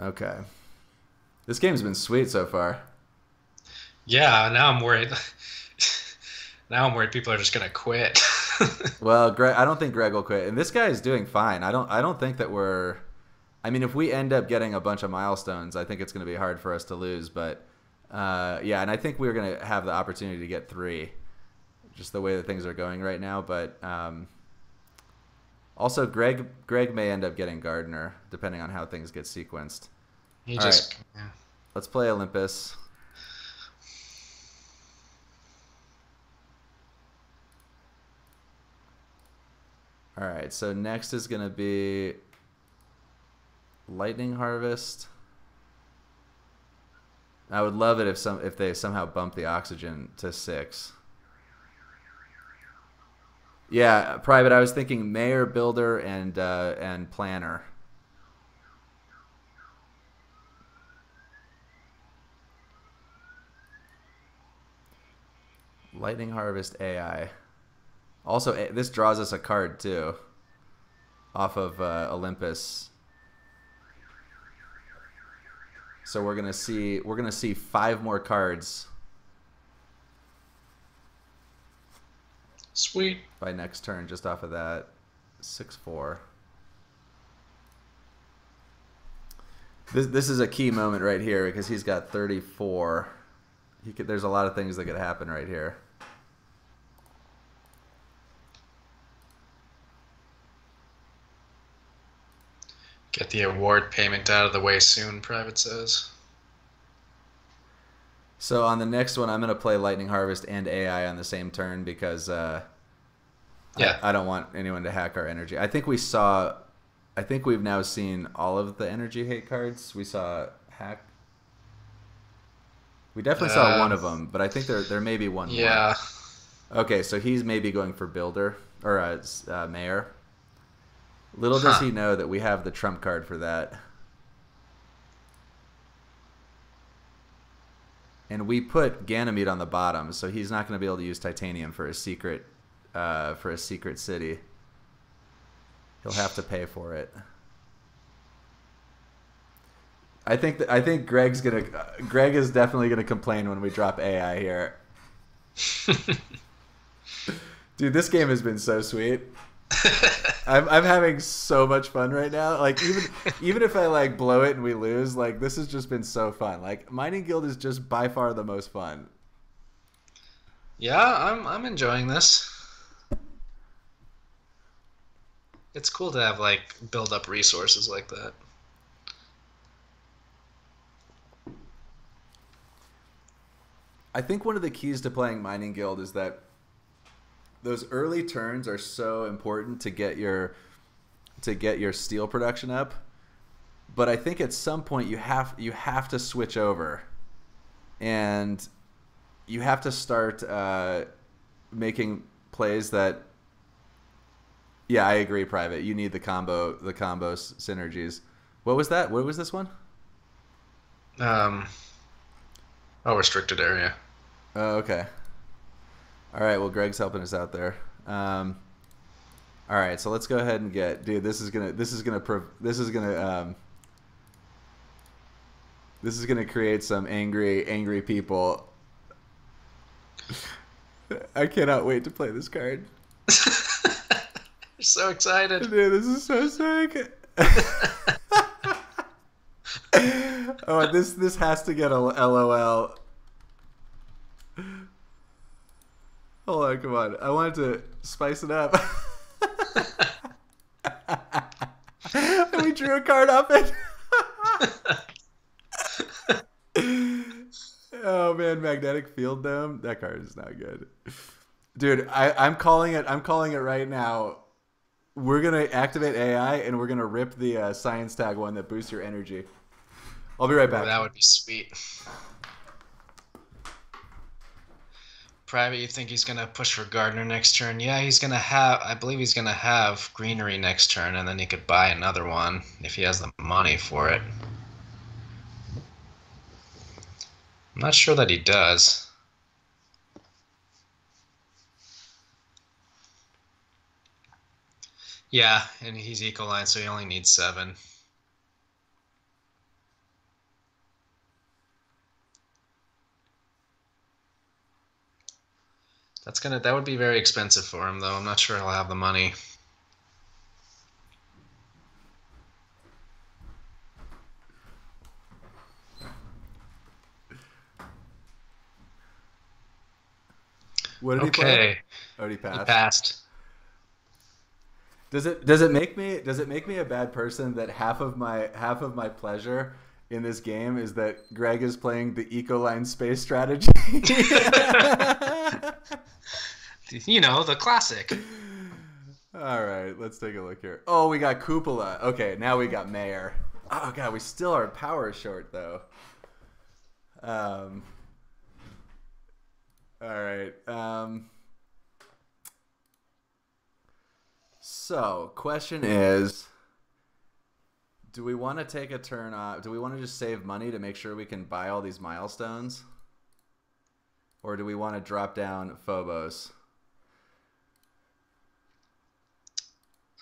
Okay. This game's been sweet so far. Yeah, now I'm worried. now I'm worried people are just gonna quit. Well, Greg, I don't think Greg will quit, and this guy is doing fine. I don't. I don't think that we're. I mean, if we end up getting a bunch of milestones, I think it's going to be hard for us to lose. But uh, yeah, and I think we're going to have the opportunity to get three, just the way that things are going right now. But um, also, Greg Greg may end up getting Gardener, depending on how things get sequenced. he All just. yeah. Let's play Olympus. All right, so next is going to be Lightning Harvest. I would love it if some if they somehow bump the oxygen to 6. Yeah, private. I was thinking mayor, builder, and uh, and planner. Lightning Harvest AI. Also, eh, this draws us a card too, off of uh, Olympus. So we're gonna see we're gonna see five more cards Sweet. By next turn, just off of that. 6 4. This, this is a key moment right here because he's got 34. He could, there's a lot of things that could happen right here. Get the award payment out of the way soon, Private says. So on the next one, I'm gonna play Lightning Harvest and AI on the same turn because uh, Yeah. I, I don't want anyone to hack our energy. I think we saw, I think we've now seen all of the energy hate cards. We saw hack. We definitely saw Uh, one of them, but I think there there may be one more. Yeah. more. Okay, so he's maybe going for builder or uh, uh, mayor. Little does he know that we have the trump card for that. And we put Ganymede on the bottom, so he's not going to be able to use titanium for a secret, uh, for a secret city. He'll have to pay for it. I think that I think Greg's gonna. Uh, Greg is definitely gonna complain when we drop AI here. Dude, this game has been so sweet. I'm I'm having so much fun right now. Like even even if I like blow it and we lose, like this has just been so fun. Like Mining Guild is just by far the most fun. Yeah, I'm I'm enjoying this. It's cool to have like build up resources like that. I think one of the keys to playing Mining Guild is that those early turns are so important to get your to get your steel production up. But I think at some point you have you have to switch over, and you have to start uh, making plays that. Yeah, I agree. Private, you need the combo the combo s- synergies. What was that? What was this one? Um, oh, restricted area. Oh, okay. All right. Well, Greg's helping us out there. Um, all right. So let's go ahead and get, dude. This is gonna. This is gonna. This is gonna. Um, this is gonna create some angry, angry people. I cannot wait to play this card. So excited. Dude, this is so sick. oh, this this has to get a LOL. Hold on, come on. I wanted to spice it up. and we drew a card off it. oh man, magnetic field dome. That card is not good. Dude, I, I'm calling it. I'm calling it right now. We're gonna activate AI and we're gonna rip the uh, science tag one that boosts your energy. I'll be right back. That would be sweet. Private, you think he's gonna push for Gardener next turn? Yeah, he's gonna have. I believe he's gonna have greenery next turn, and then he could buy another one if he has the money for it. I'm not sure that he does. Yeah, and he's eco-line, so he only needs seven. That's gonna that would be very expensive for him though. I'm not sure he'll have the money. What did he play? Okay, Oh, he he passed. passed. Does it does it make me does it make me a bad person that half of my half of my pleasure in this game is that Greg is playing the Ecoline space strategy? You know the classic. All right, let's take a look here. Oh, we got Cupola. Okay, now we got Mayor. Oh god, we still are power short though. Um. All right. Um. So, question is do we want to take a turn off? Do we want to just save money to make sure we can buy all these milestones? Or do we want to drop down Phobos?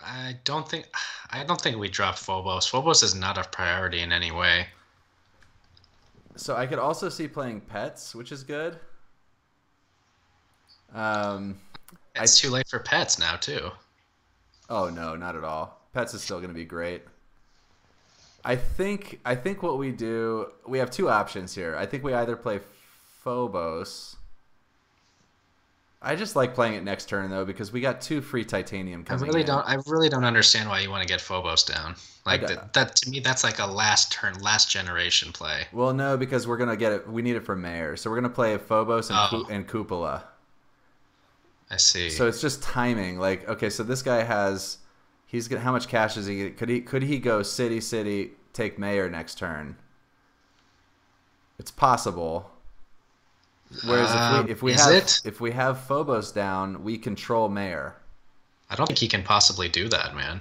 I don't think I don't think we drop Phobos. Phobos is not a priority in any way. So I could also see playing pets, which is good. Um, It's too late for pets now too. oh no, not at all. Pets is still going to be great. I think I think what we do, we have two options here. I think we either play Phobos. I just like playing it next turn though because we got two free titanium coming. I really in. don't. I really don't understand why you want to get Phobos down. Like that, that to me, that's like a last turn, last generation play. Well, no, because we're gonna get it. We need it for mayor, so we're gonna play Phobos and, Oh. And Cupola. I see. So it's just timing. Like, okay, so this guy has, he's gonna. How much cash is he? Get? Could he? Could he go city, city, take mayor next turn? It's possible. Whereas if Um, we if we have it? if we have Phobos down, we control mayor. I don't think he can possibly do that, man.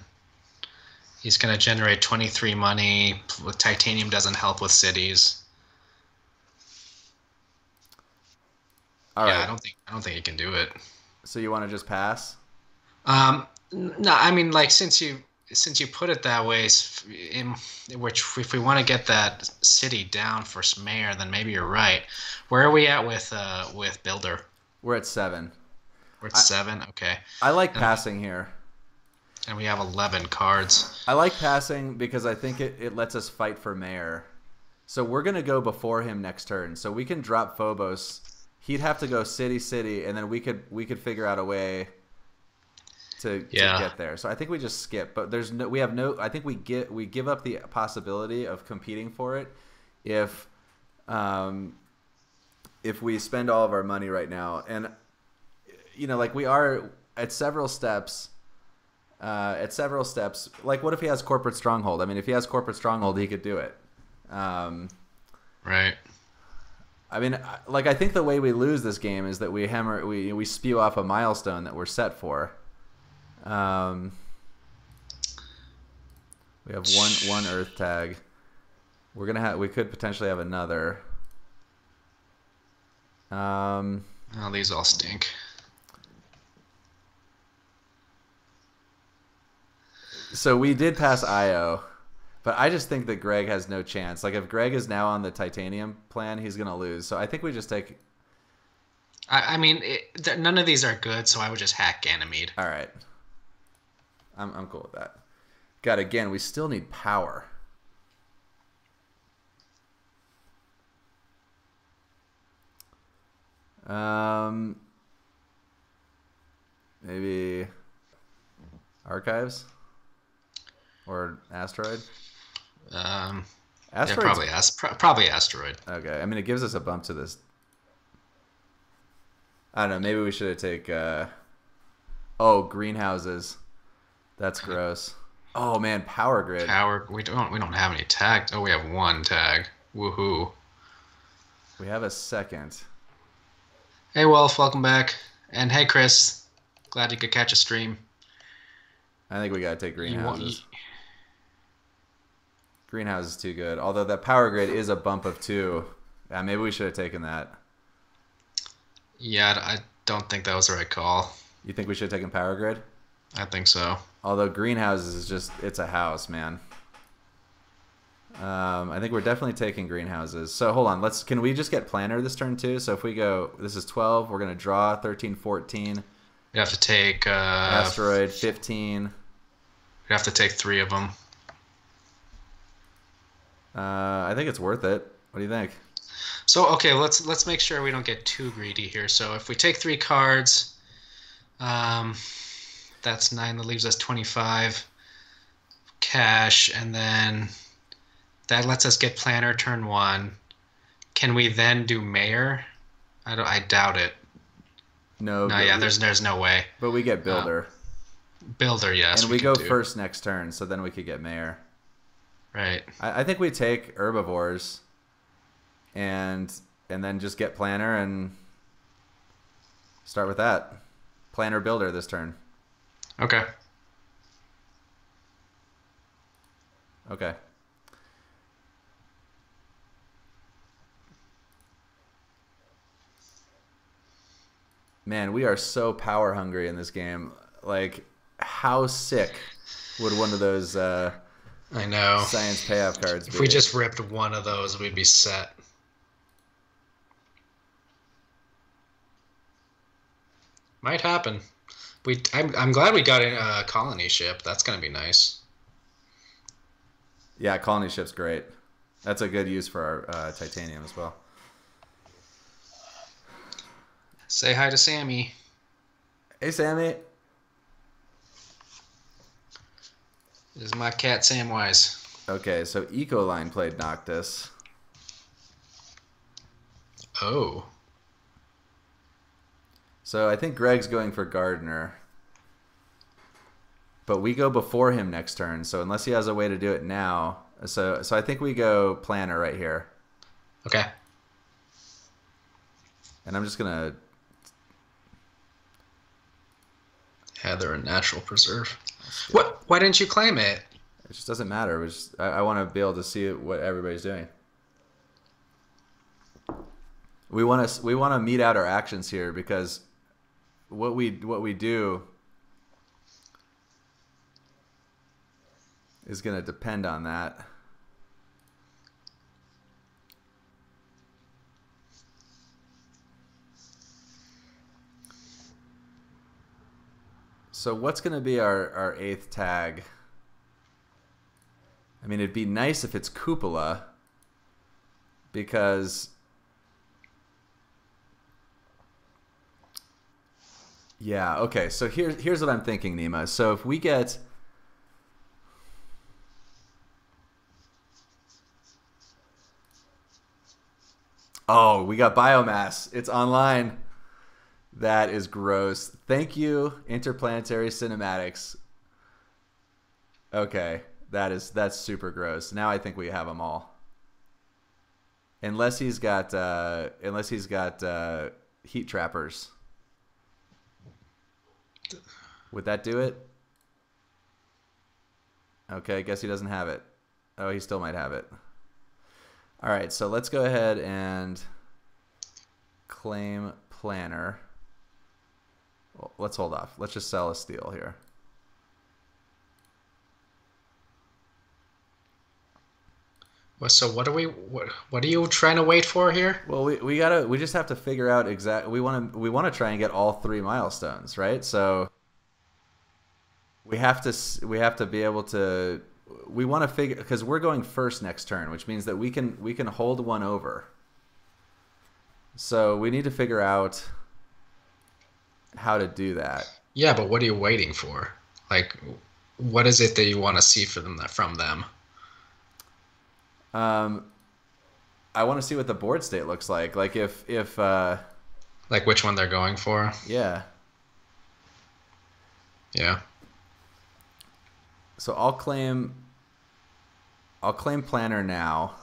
He's gonna generate 23 money. With titanium doesn't help with cities. All right. yeah, I don't think I don't think he can do it. So you want to just pass? Um, no, I mean like since you since you put it that way, in which if we want to get that city down for mayor, then maybe you're right. Where are we at with uh with builder? We're at seven. We're at seven. Okay, I like passing here. and we have 11 cards. I like passing because I think it, it lets us fight for mayor. So we're gonna go before him next turn. So we can drop Phobos. He'd have to go city city, and then we could we could figure out a way to, Yeah. to get there. So I think we just skip. But there's no we have no. I think we get we give up the possibility of competing for it if um if we spend all of our money right now. And you know, like we are at several steps uh, at several steps. Like, what if he has corporate stronghold? I mean, if he has corporate stronghold, he could do it. Um, Right. I mean, like, I think the way we lose this game is that we hammer, we we spew off a milestone that we're set for. Um, we have one one Earth tag. We're gonna have. We could potentially have another. Um, Oh, these all stink. So we did pass Io, but I just think that Greg has no chance. Like if Greg is now on the titanium plan, he's gonna lose. So I think we just take. I, I mean, it, th- none of these are good, so I would just hack Ganymede. All right. I'm I'm cool with that. God, again, we still need power. Um, maybe archives or asteroid. Um, yeah, Asteroid. probably ast- pro- probably asteroid. Okay, I mean it gives us a bump to this. I don't know. Maybe we should take. Uh... Oh, greenhouses. That's gross. Oh man, power grid. Power. We don't. We don't have any tag. Oh, we have one tag. Woohoo! We have a second. Hey, Wolf. Welcome back. And hey, Chris. Glad you could catch a stream. I think we gotta take You greenhouses. Greenhouse is too good. Although that power grid is a bump of two. Yeah, maybe we should have taken that. Yeah, I don't think that was the right call. You think we should have taken power grid? I think so. Although greenhouses is just it's a house, man. Um, I think we're definitely taking greenhouses. So hold on, let's can we just get planner this turn too? So if we go this is 12, we're going to draw 13 14, We have to take. Uh, asteroid 15. We have to take three of them. Uh, I think it's worth it. What do you think? So okay, let's let's make sure we don't get too greedy here. So if we take three cards, um, that's nine. That leaves us twenty-five cash, and then that lets us get planner turn one. Can we then do mayor? I don't. I doubt it. No. No, yeah. we- There's there's no way. but we get uh, builder. Builder, yes. and we, could go do. first next turn, so then we could get mayor. Right. I, I think we take herbivores and and then just get planner and start with that. Planner builder this turn. Okay. Okay. Man, we are so power hungry in this game. Like, how sick would one of those uh, I know. science payoff cards be? If we just ripped one of those, we'd be set. Might happen. We, I'm, I'm glad we got a colony ship. That's gonna be nice. Yeah, colony ship's great. That's a good use for our uh, titanium as well. Say hi to Sammy. Hey, Sammy. This is my cat Samwise. Okay, so Ecoline played Noctis. Oh. So I think Greg's going for Gardener. But we go before him next turn, so unless he has a way to do it now, so so I think we go planner right here. Okay. And I'm just gonna Heather and natural preserve. What? Why didn't you claim it? It just doesn't matter. Just, I, I want to be able to see what everybody's doing. We want to we want to meet out our actions here because what we what we do is going to depend on that. So what's going to be our, our eighth tag? I mean, it'd be nice if it's Cupola because yeah, okay. So here's here's what I'm thinking, Nima. So if we get Oh, we got biomass. It's online. That is gross. Thank you, Interplanetary Cinematics. Okay, that is that's super gross. Now I think we have them all. Unless he's got uh, unless he's got uh, heat trappers. Would that do it? Okay, I guess he doesn't have it. Oh, he still might have it. All right, so let's go ahead and claim planner. Well, let's hold off. Let's just sell a steel here. So what are we? What, what are you trying to wait for here? Well, we, we gotta we just have to figure out exact. We want to we want to try and get all three milestones, right? So we have to we have to be able to we want to figure because we're going first next turn, which means that we can we can hold one over. So we need to figure out how to do that. Yeah, but what are you waiting for? Like, what is it that you want to see for them from them? Um, I want to see what the board state looks like. Like if if uh, like which one they're going for. Yeah. Yeah. So I'll claim. I'll claim planner now.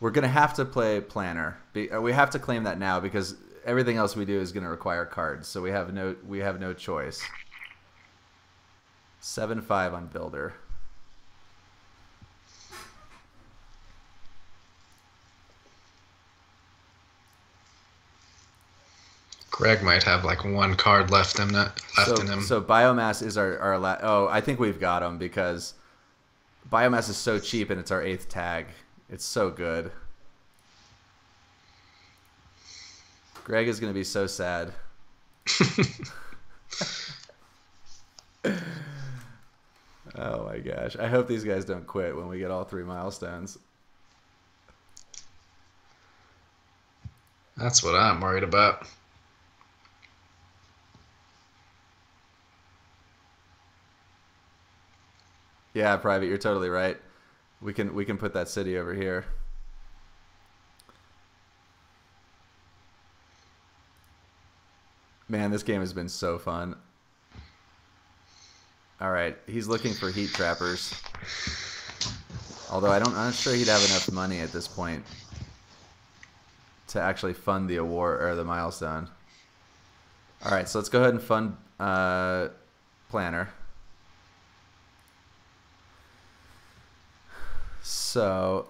We're gonna have to play planner. Uh, we have to claim that now because everything else we do is gonna require cards. So we have no we have no choice. Seven five on builder. Greg might have like one card left in that left so, in him. So biomass is our our la- oh I think we've got him because biomass is so cheap and it's our eighth tag. It's so good. Greg is gonna be so sad. oh my gosh. I hope these guys don't quit when we get all three milestones. That's what I'm worried about. Yeah, private, you're totally right. We can we can put that city over here. Man, this game has been so fun. All right, he's looking for heat trappers. Although I don't, I'm not sure he'd have enough money at this point to actually fund the award or the milestone. All right, so let's go ahead and fund uh, planner. So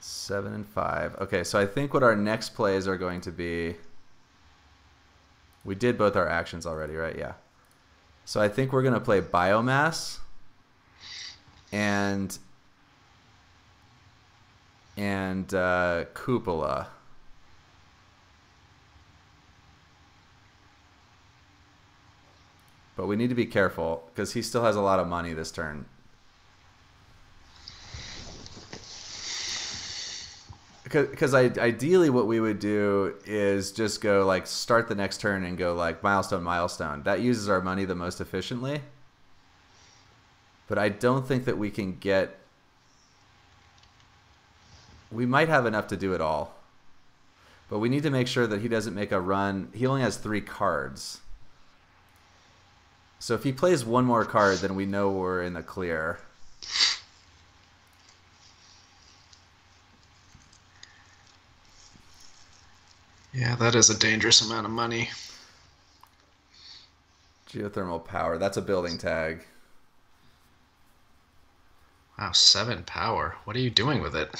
seven and five. Okay, so I think what our next plays are going to be. We did both our actions already, right? Yeah. So I think we're gonna play biomass and and uh, cupola. But we need to be careful because he still has a lot of money this turn. Because ideally what we would do is just go like start the next turn and go like milestone milestone. That uses our money the most efficiently. But I don't think that we can get. We might have enough to do it all. But we need to make sure that he doesn't make a run. He only has three cards. So if he plays one more card, then we know we're in the clear. Yeah, that is a dangerous amount of money. Geothermal power. That's a building tag. Wow, seven power. What are you doing with it?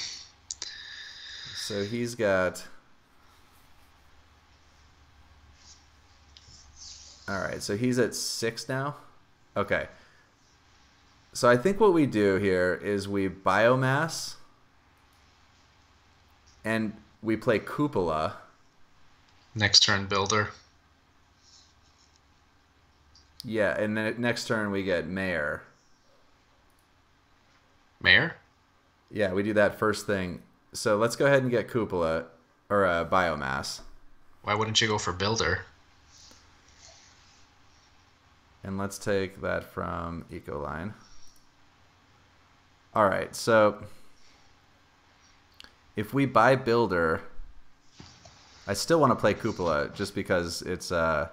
So he's got. All right, so he's at six now. Okay. So I think what we do here is we biomass and we play cupola. Next turn, builder. Yeah, and then next turn we get mayor. Mayor? Yeah, we do that first thing. So let's go ahead and get cupola or uh, biomass. Why wouldn't you go for builder? And let's take that from Ecoline. All right, so if we buy Builder, I still want to play Cupola just because it's uh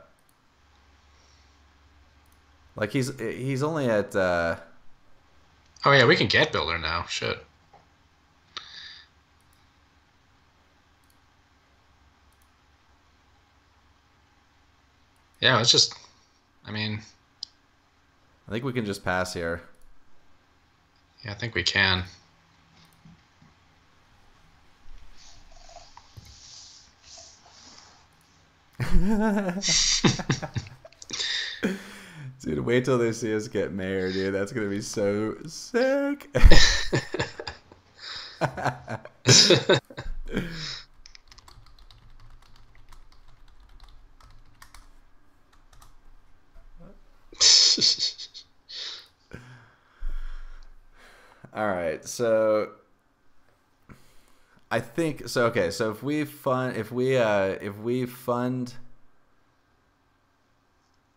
like he's he's only at uh Oh yeah, we can get builder now. Shit. Yeah, it's just I mean, I think we can just pass here. yeah, I think we can. Dude, wait till they see us get mayor, dude. That's gonna be so sick. All right, so I think so. Okay, so if we fund, if we uh, if we fund,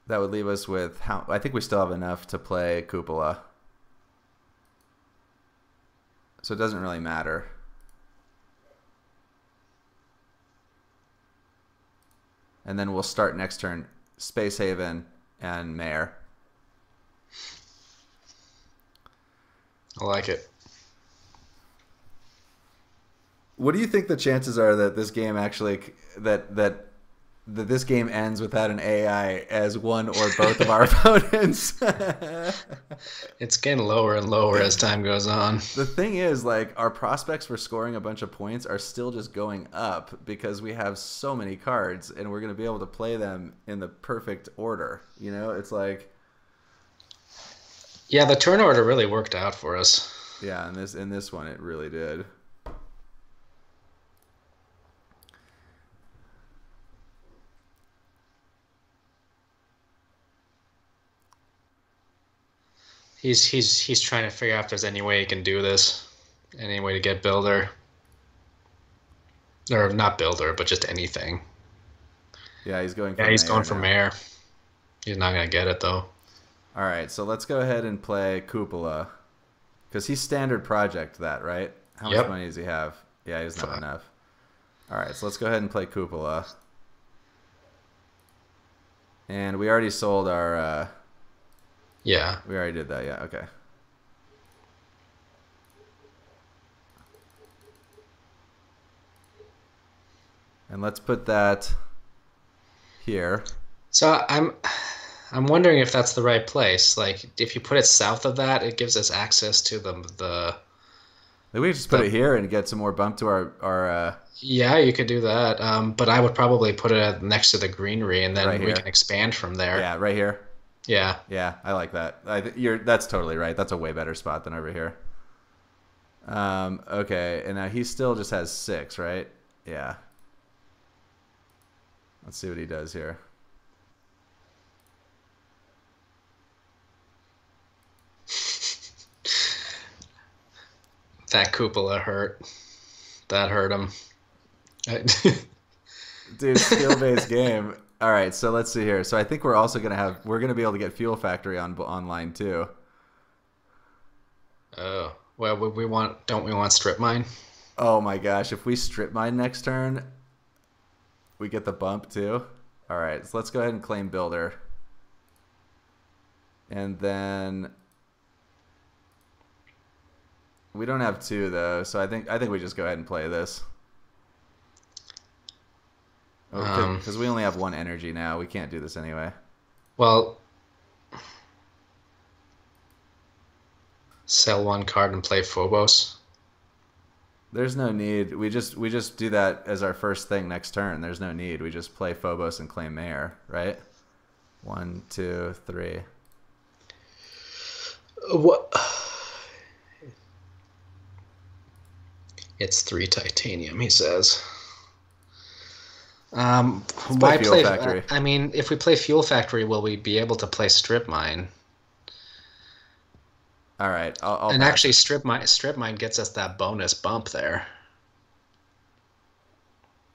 that would leave us with how? I think we still have enough to play Cupola, so it doesn't really matter. And then we'll start next turn, Space Haven and Mayor. I like it. What do you think the chances are that this game actually that that that this game ends without an AI as one or both of our opponents? It's getting lower and lower as time goes on. the thing is, like, our prospects for scoring a bunch of points are still just going up because we have so many cards, and we're going to be able to play them in the perfect order. You know, it's like, Yeah, the turn order really worked out for us. yeah, in this in this one, it really did. He's he's he's trying to figure out if there's any way he can do this, any way to get builder, or not builder, but just anything. Yeah, he's going. For Yeah, he's mayor going for mayor. He's not gonna get it though. All right, so let's go ahead and play Cupola, because he's standard project that right. How much money does he have? Yeah, he doesn't Fuck. enough. All right, so let's go ahead and play Cupola. And we already sold our. Uh, Yeah, we already did that. Yeah. Okay. And let's put that here. So I'm I'm wondering if that's the right place. Like if you put it south of that, it gives us access to the the Maybe we just put The- it here and get some more bump to our our. Uh, Yeah, you could do that. Um, but I would probably put it next to the greenery and then Right we can expand from there. yeah, right here. Yeah. Yeah, I like that. I you're that's totally right. That's a way better spot than over here. Um, okay, and now he still just has six, right? Yeah. Let's see what he does here. That cupola hurt. that hurt him. Dude, skill based game. All right, so let's see here. So I think we're also gonna have we're gonna be able to get Fuel Factory on online too. Oh well, we, we want don't we want strip mine? Oh my gosh, if we strip mine next turn, we get the bump too. All right, so let's go ahead and claim builder. And then we don't have two though, so I think I think we just go ahead and play this. Because Um, we only have one energy now, we can't do this anyway. Well, sell one card and play Phobos. There's no need. We just we just do that as our first thing next turn. There's no need. We just play Phobos and claim Mayor, right? One, two, three. What? It's three titanium, he says. Um, play why Fuel play? Factory. I mean, if we play Fuel Factory, will we be able to play Strip Mine? All right, I'll, I'll and pass. actually, Strip Mine, Strip Mine gets us that bonus bump there.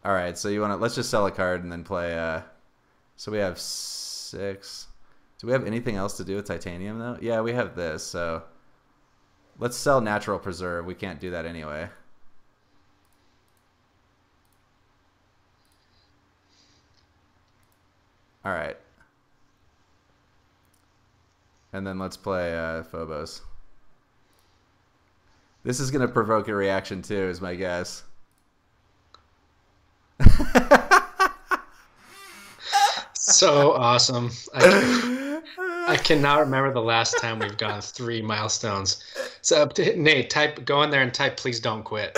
All right, so you want to let's just sell a card and then play. Uh, so we have six. Do we have anything else to do with titanium though? Yeah, we have this. So let's sell natural preserve. We can't do that anyway. All right. And then let's play uh, Phobos. This is gonna provoke a reaction too, is my guess. So awesome! I, I cannot remember the last time we've gone three milestones. So Nate, type go in there and type. Please don't quit.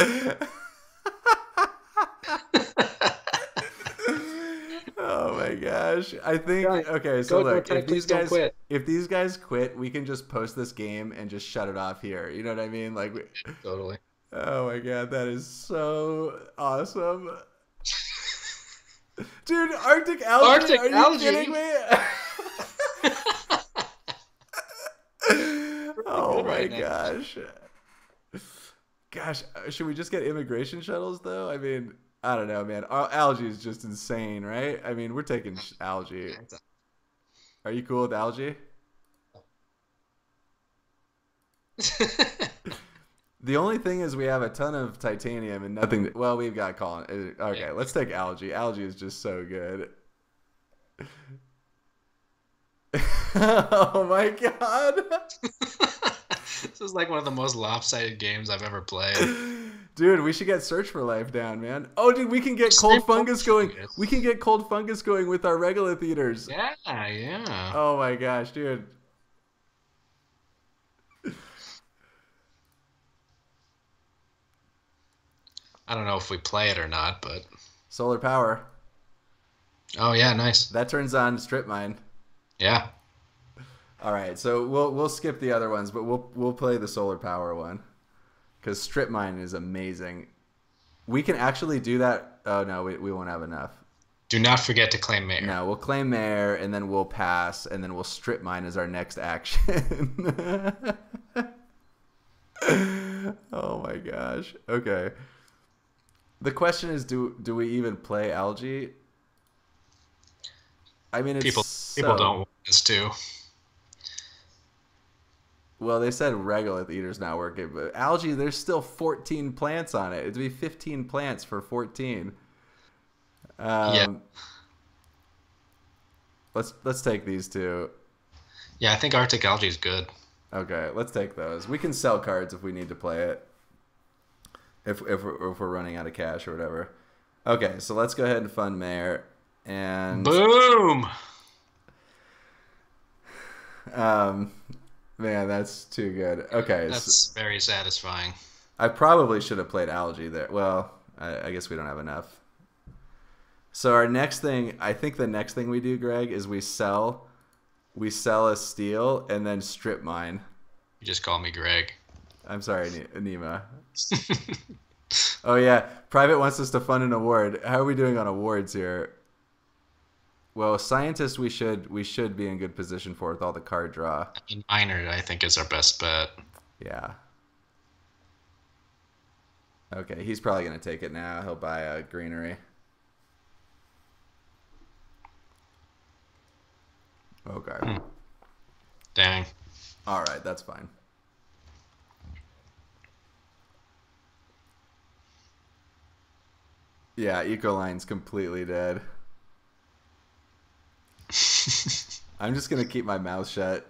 oh my gosh! I think Go- okay. So go- go look, type, if these guys quit. if these guys quit, we can just post this game and just shut it off here. You know what I mean? Like, we, Totally. oh my god, that is so awesome. Dude, Arctic algae? Arctic Are you algae? kidding me? oh my right now. gosh. Gosh, uh, should we just get immigration shuttles though? I mean, I don't know, man. Al- Algae is just insane, right? I mean, we're taking sh- algae. Are you cool with algae? The only thing is we have a ton of titanium and nothing. well, we've got colon. uh, Okay, Yeah. let's take algae. Algae is just so good. oh my god. this is like one of the most lopsided games I've ever played. Dude, we should get search for life down, man. Oh, dude, we can get cold fungus going. We can get cold fungus going with our regolith eaters. Yeah, yeah. Oh my gosh, dude. I don't know if we play it or not, but Solar power. oh yeah, nice. That turns on strip mine. Yeah, All right, so we'll we'll skip the other ones, but we'll we'll play the solar power one because strip mine is amazing. We can actually do that. Oh no, we, we won't have enough. do not forget to claim mayor. No, we'll claim mayor and then we'll pass and then we'll strip mine as our next action. oh my gosh. Okay. The question is, do do we even play algae? I mean, it's People so- people don't want this too. Well, they said regolith eaters not working, but algae, there's still 14 plants on it. It'd be 15 plants for 14. Um, Yeah. Let's let's take these two. Yeah, I think Arctic algae is good. Okay, let's take those. We can sell cards if we need to play it. If if we're, if we're running out of cash or whatever. Okay, so let's go ahead and fund mayor and Boom! um man, that's too good. Okay, so- That's very satisfying. I probably should have played algae there. Well, I, I guess we don't have enough. So our next thing, I think the next thing we do, Greg, is we sell, we sell a steel and then strip mine. You just call me Greg. I'm sorry, Ne- Nima. Oh yeah, Private wants us to fund an award. How are we doing on awards here? Well, scientist, we should we should be in good position for with all the card draw. I mean, Minor, I think, is our best bet. Yeah. Okay, he's probably gonna take it now. He'll buy a greenery. Okay. Hmm. Dang. All right, that's fine. Yeah, Ecoline's completely dead. I'm just gonna keep my mouth shut.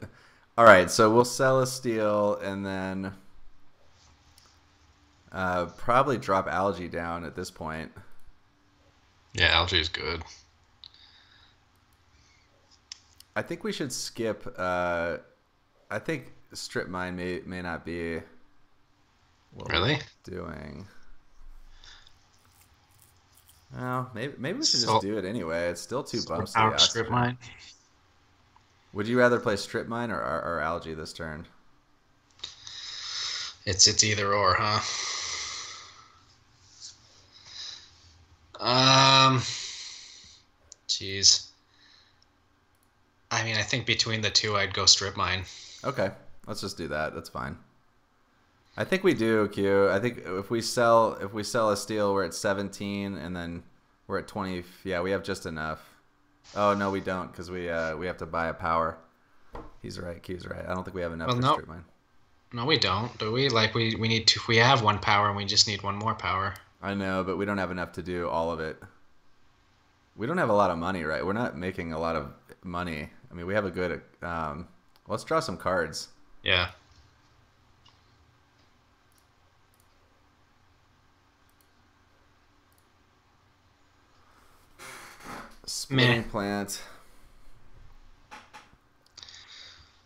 All right, so we'll sell a steel and then uh, probably drop algae down at this point. Yeah, algae is good. I think we should skip. Uh, I think strip mine may may not be. What Really? we're doing. Well, maybe maybe we should So- just do it anyway. It's still two bumps. the Power script oxygen. mine. Would you rather play strip mine or, or, or algae this turn? It's it's either or, huh? Um, jeez. I mean, I think between the two, I'd go strip mine. Okay, let's just do that. That's fine. I think we do Q. I think if we sell if we sell a steel, we're at 17, and then we're at 20. Yeah, we have just enough. Oh no, we don't because we uh, we have to buy a power. He's right. Q's right. I don't think we have enough Well, for no. strip mine. No, we don't, do we? Like we we need to. We have one power, and we just need one more power. I know, but we don't have enough to do all of it. We don't have a lot of money, right? We're not making a lot of money. I mean, we have a good. Um, let's draw some cards. Yeah. Spinning Meh. plant.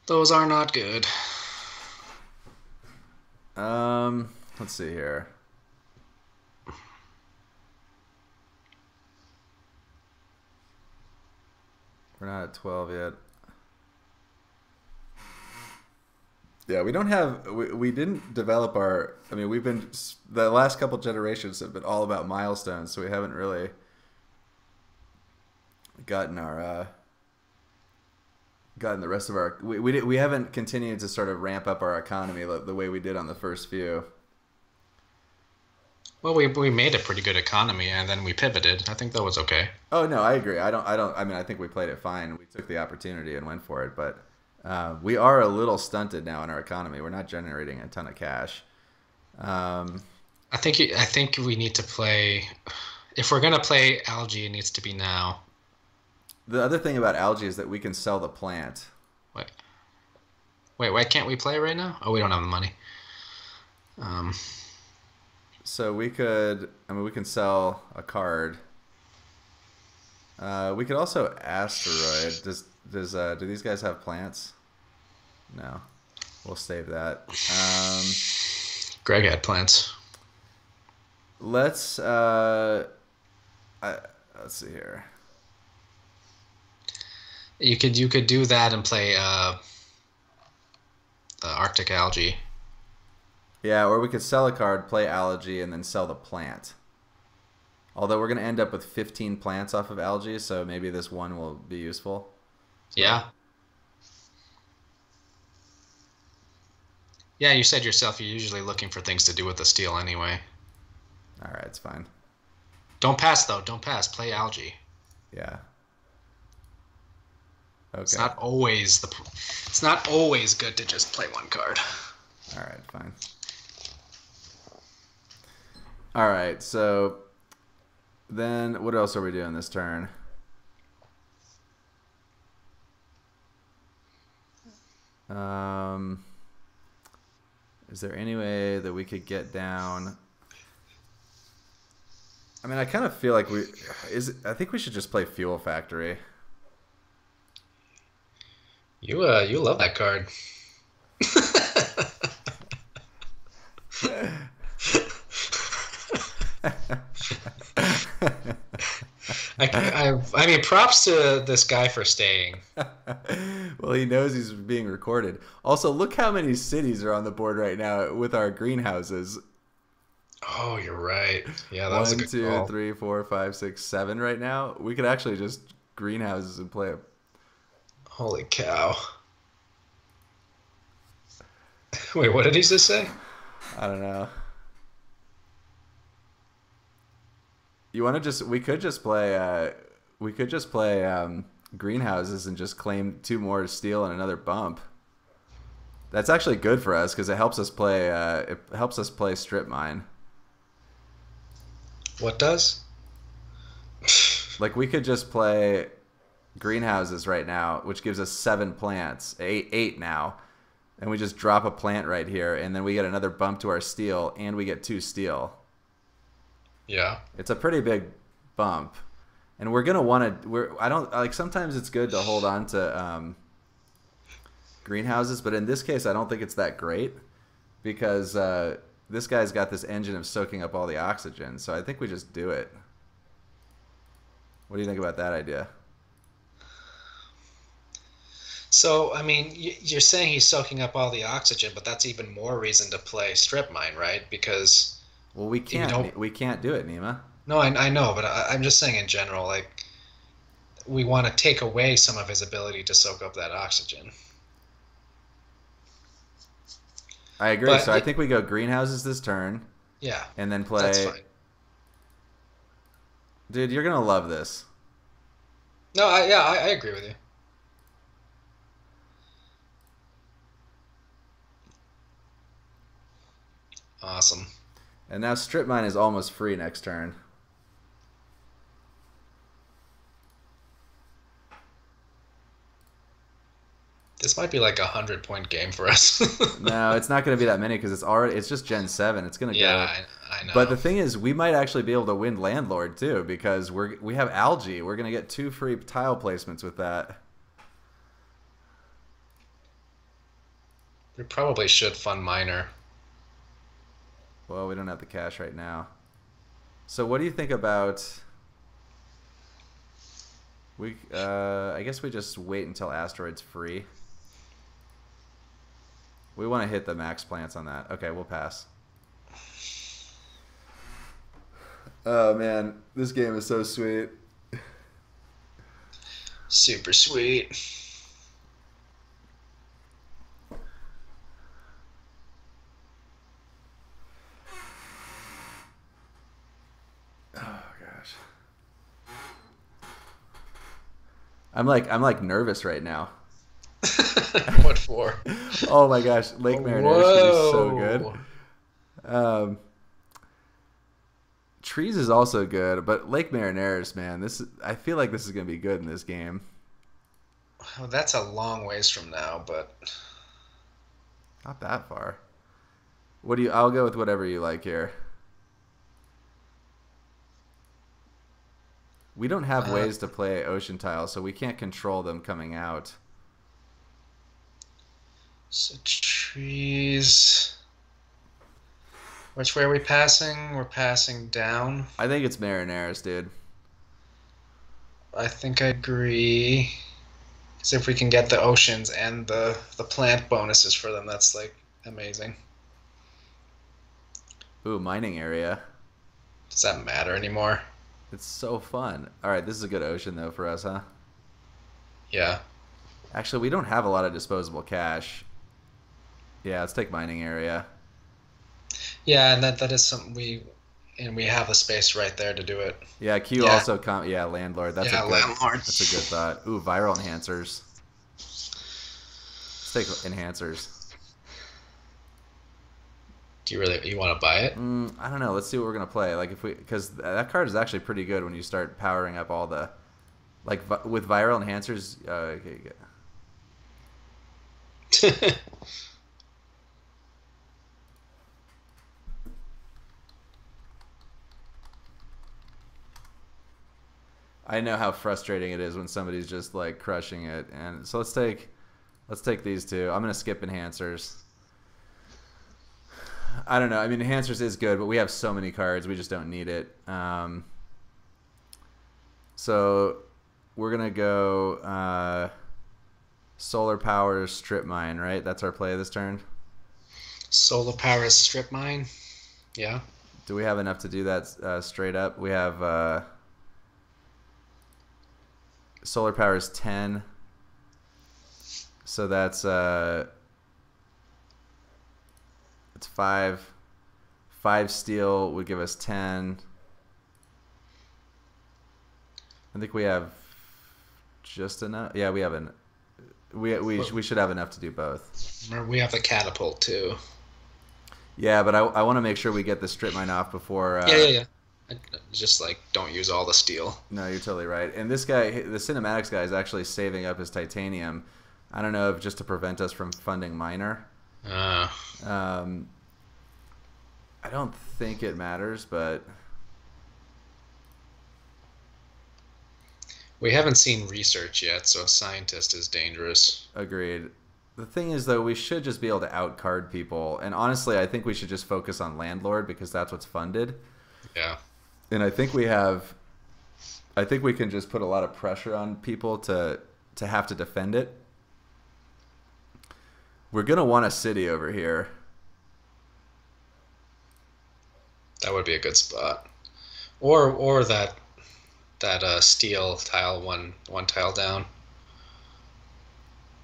Those are not good. Um, let's see here. We're not at 12 yet. Yeah, we don't have we, we didn't develop our I mean, we've been the last couple generations have been all about milestones, so we haven't really gotten our uh gotten the rest of our we we, did, we haven't continued to sort of ramp up our economy the, the way we did on the first few. Well, we we made a pretty good economy, and then we pivoted. I think that was okay. Oh no, I agree. I don't. I don't. I mean, I think we played it fine. We took the opportunity and went for it, but uh, we are a little stunted now in our economy. We're not generating a ton of cash. Um, I think I think we need to play. If we're gonna play algae, it needs to be now. The other thing about algae is that we can sell the plant. Wait, wait, why can't we play right now? Oh, we don't have the money. Um, So we could. I mean, we can sell a card. Uh, we could also asteroid. Does does uh, do these guys have plants? No. We'll save that. Um, Greg had plants. let's. Uh, I, let's see here. You could you could do that and play uh, Arctic algae. Yeah, or we could sell a card, play algae, and then sell the plant. Although we're going to end up with 15 plants off of algae, so maybe this one will be useful. Yeah. Yeah, you said yourself you're usually looking for things to do with the steel anyway. All right, it's fine. Don't pass though. Don't pass. Play algae. Yeah. It's not always the. It's not always good to just play one card. All right, fine. All right, so then what else are we doing this turn? Um, is there any way that we could get down? I mean, I kind of feel like we is. I think we should just play Fuel Factory. You uh, you love that card. I, I, I mean, props to this guy for staying. well, he knows he's being recorded. Also, look how many cities are on the board right now with our greenhouses. Oh, you're right. Yeah, that One, was a good two, call. three, four, five, six, seven right now. We could actually just greenhouses and play. Holy cow. Wait, what did he just say? I don't know. You want to just? We could just play. Uh, we could just play um, greenhouses and just claim two more steel and another bump. That's actually good for us because it helps us play. Uh, it helps us play strip mine. What does? Like we could just play greenhouses right now, which gives us seven plants, eight eight now, and we just drop a plant right here, and then we get another bump to our steel, and we get two steel. Yeah. It's a pretty big bump, and we're gonna want to. We're I don't like. Sometimes it's good to hold on to um, greenhouses, but in this case, I don't think it's that great because uh, this guy's got this engine of soaking up all the oxygen. So I think we just do it. What do you think about that idea? So, I mean, you're saying he's soaking up all the oxygen, but that's even more reason to play strip mine, right? Because Well, we can't. We can't do it, Nima. no, I, I know, but I, I'm just saying in general, like we want to take away some of his ability to soak up that oxygen. I agree. But so I think we go greenhouses this turn, Yeah, and then that's play. Dude, you're gonna love this. No, I, yeah, I, I agree with you. Awesome. And now strip mine is almost free next turn. This might be like a hundred point game for us. No, it's not gonna be that many because it's already. It's just Gen Seven. It's gonna go. yeah, I, I know. But the thing is, we might actually be able to win landlord too because we're we have algae. We're gonna get two free tile placements with that. we probably should fund miner. Well, we don't have the cash right now. So what do you think about? We uh, I guess we just wait until asteroid's free. We want to hit the max plants on that. Okay, we'll pass. Oh man, this game is so sweet. Super sweet. I'm like I'm like nervous right now. what for? Oh my gosh, Lake Marineris so good. Um, Trees is also good, but Lake Marineris, man, this is, I feel like this is gonna be good in this game. Well, that's a long ways from now, but Not that far. What do you? I'll go with whatever you like here. We don't have Uh, ways to play ocean tile, so we can't control them coming out. so trees. Which way are we passing? We're passing down. I think it's Marineris, dude. I think I agree. Because if we can get the oceans and the the plant bonuses for them, that's like amazing. Ooh, mining area. Does that matter anymore? It's so fun. All right, this is a good ocean though for us, huh? Yeah. Actually, we don't have a lot of disposable cash. Yeah, let's take mining area. Yeah, and that that is something we and we have the space right there to do it. Yeah, Q Yeah. also com- yeah, landlord. That's yeah, a good landlord. that's a good thought. Ooh, viral enhancers. Let's take enhancers. Do you really you want to buy it? Mm, I don't know. Let's see what we're gonna play. Like if we, because that card is actually pretty good when you start powering up all the, like vi- with viral enhancers. Uh, okay. I know how frustrating it is when somebody's just like crushing it. And so let's take, let's take these two. I'm gonna skip enhancers. I don't know. I mean, enhancers is good, but we have so many cards, we just don't need it. Um, so we're gonna go uh, solar power strip mine, right? That's our play this turn. Solar power strip mine. Yeah. Do we have enough to do that uh, straight up? We have uh, solar power is ten, so that's uh, five. Five steel would give us ten. I think we have just enough. Yeah, we have an. We we we should have enough to do both. Remember, we have the catapult too. Yeah, but I, I want to make sure we get the strip mine off before. Uh, yeah, yeah, yeah. I- Just like don't use all the steel. No, you're totally right. And this guy, the cinematics guy, is actually saving up his titanium. I don't know if just to prevent us from funding miner. Uh, Um, I don't think it matters, but we haven't seen research yet, so a scientist is dangerous. agreed. The thing is, though, we should just be able to outcard people. And honestly, I think we should just focus on landlord because that's what's funded. Yeah. And I think we have. I think we can just put a lot of pressure on people to to have to defend it. We're gonna want a city over here. That would be a good spot. Or or that that uh, steel tile one one tile down.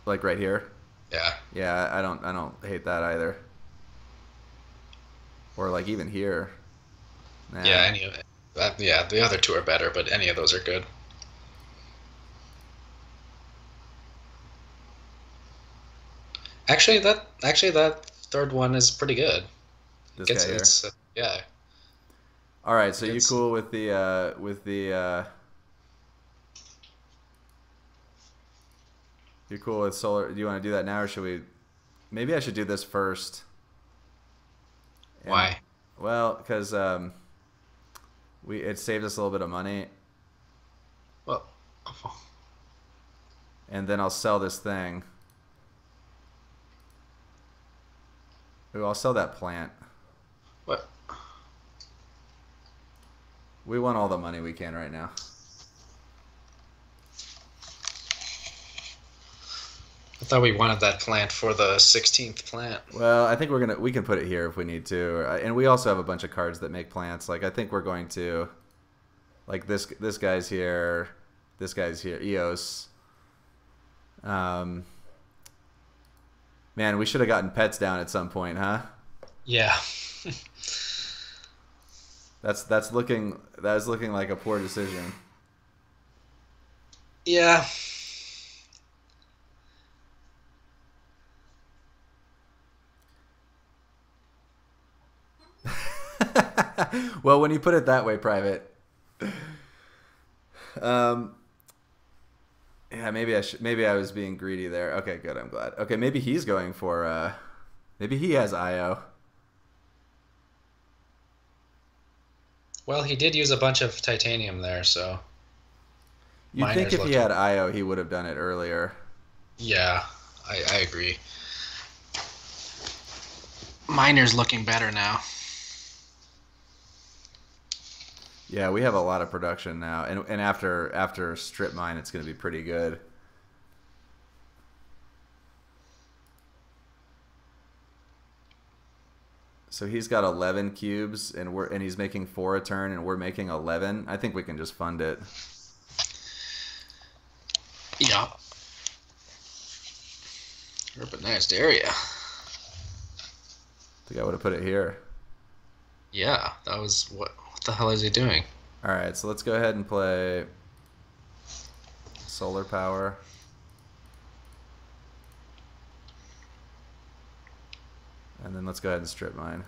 like right here. Yeah. Yeah, I don't I don't hate that either. Or like even here. Nah. Yeah, any of it. That, yeah, the other two are better, but any of those are good. Actually, that actually that third one is pretty good. this It's, guy here. uh, yeah. All right, so you cool with the uh with the uh You cool with solar? Do you want to do that now or should we Maybe I should do this first. And- Why? Well, cuz um we it saved us a little bit of money Well, and then I'll sell this thing. Ooh, I'll sell that plant. We want all the money we can right now. I thought we wanted that plant for the 16th plant. Well, I think we're gonna we can put it here if we need to, Uh, and we also have a bunch of cards that make plants. Like I think we're going to, like this this guy's here, this guy's here, Eos. Um, man, we should have gotten pets down at some point, huh? Yeah. That's that's looking that is looking like a poor decision. Yeah. well, when you put it that way, private. Um. Yeah, maybe I should. Maybe I was being greedy there. Okay, good. I'm glad. Okay, maybe he's going for. uh Maybe he has Io. Well, he did use a bunch of titanium there, so You think if he had Io, he would have done it earlier. yeah, I, I agree. Miner's looking better now. Yeah, we have a lot of production now, and and after after strip mine, it's going to be pretty good. So he's got 11 cubes, and we're and he's making four a turn, and we're making 11. I think we can just fund it. Yeah. Urbanized area. I think I would have put it here. Yeah, that was what. What the hell is he doing? All right, so let's go ahead and play solar power. And then let's go ahead and strip mine.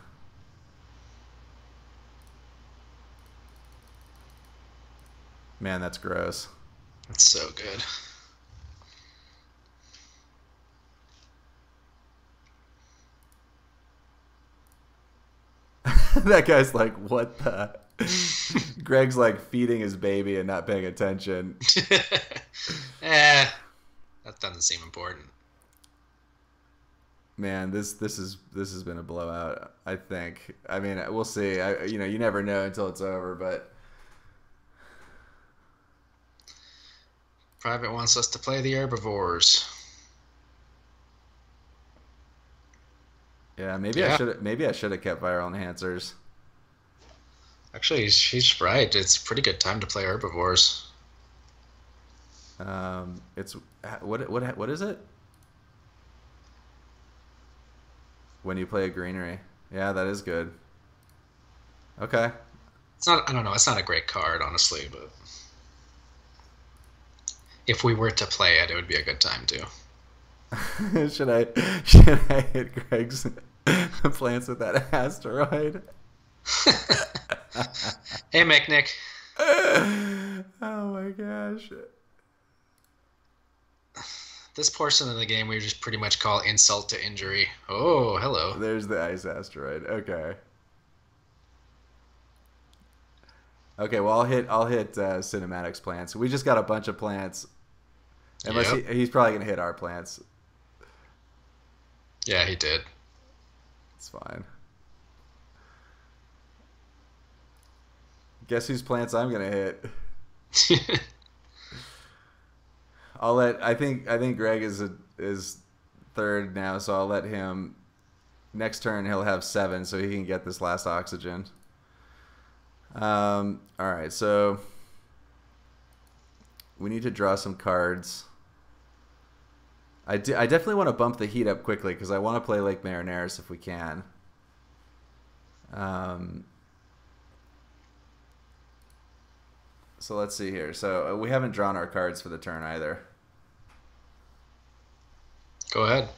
Man, that's gross. That's so good. that guy's like, what the? Greg's like feeding his baby and not paying attention. eh, that doesn't seem important. Man, this this is this has been a blowout. I think. I mean, we'll see. I, you know, you never know until it's over. But Private wants us to play the herbivores. yeah, maybe I Yeah. should maybe I should have kept viral enhancers. Actually, he's, he's right. It's a pretty good time to play herbivores. Um, it's what what what is it? When you play a greenery, yeah, that is good. Okay, It's not. I don't know. It's not a great card, honestly, but if we were to play it, it would be a good time too. should I should I hit Greg's plants with that asteroid? hey, McNick. oh my gosh. This portion of the game we just pretty much call insult to injury. Oh, hello. There's the ice asteroid. Okay. Okay, well I'll hit I'll hit uh, cinematics plants. We just got a bunch of plants. Unless Yep. he, he's probably gonna hit our plants. Yeah, he did. It's fine. Guess whose plants I'm gonna hit? I'll let. I think. I think Greg is a, is third now, so I'll let him. Next turn, he'll have seven, so he can get this last oxygen. Um. All right. So we need to draw some cards. I, de- I definitely want to bump the heat up quickly because I want to play Lake Marineris if we can. Um, so let's see here. So uh, we haven't drawn our cards for the turn either. Go ahead.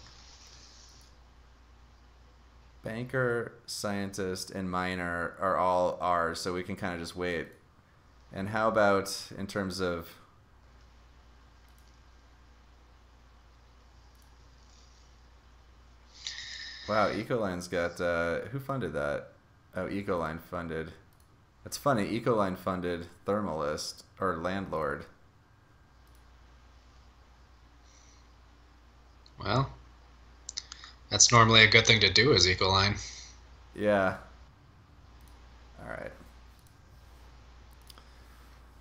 Banker, scientist, and miner are all ours, so we can kind of just wait. And how about in terms of Wow, Ecoline's got uh, who funded that? Oh, Ecoline funded. That's funny. Ecoline funded Thermalist or Landlord. Well, that's normally a good thing to do as Ecoline. Yeah. All right.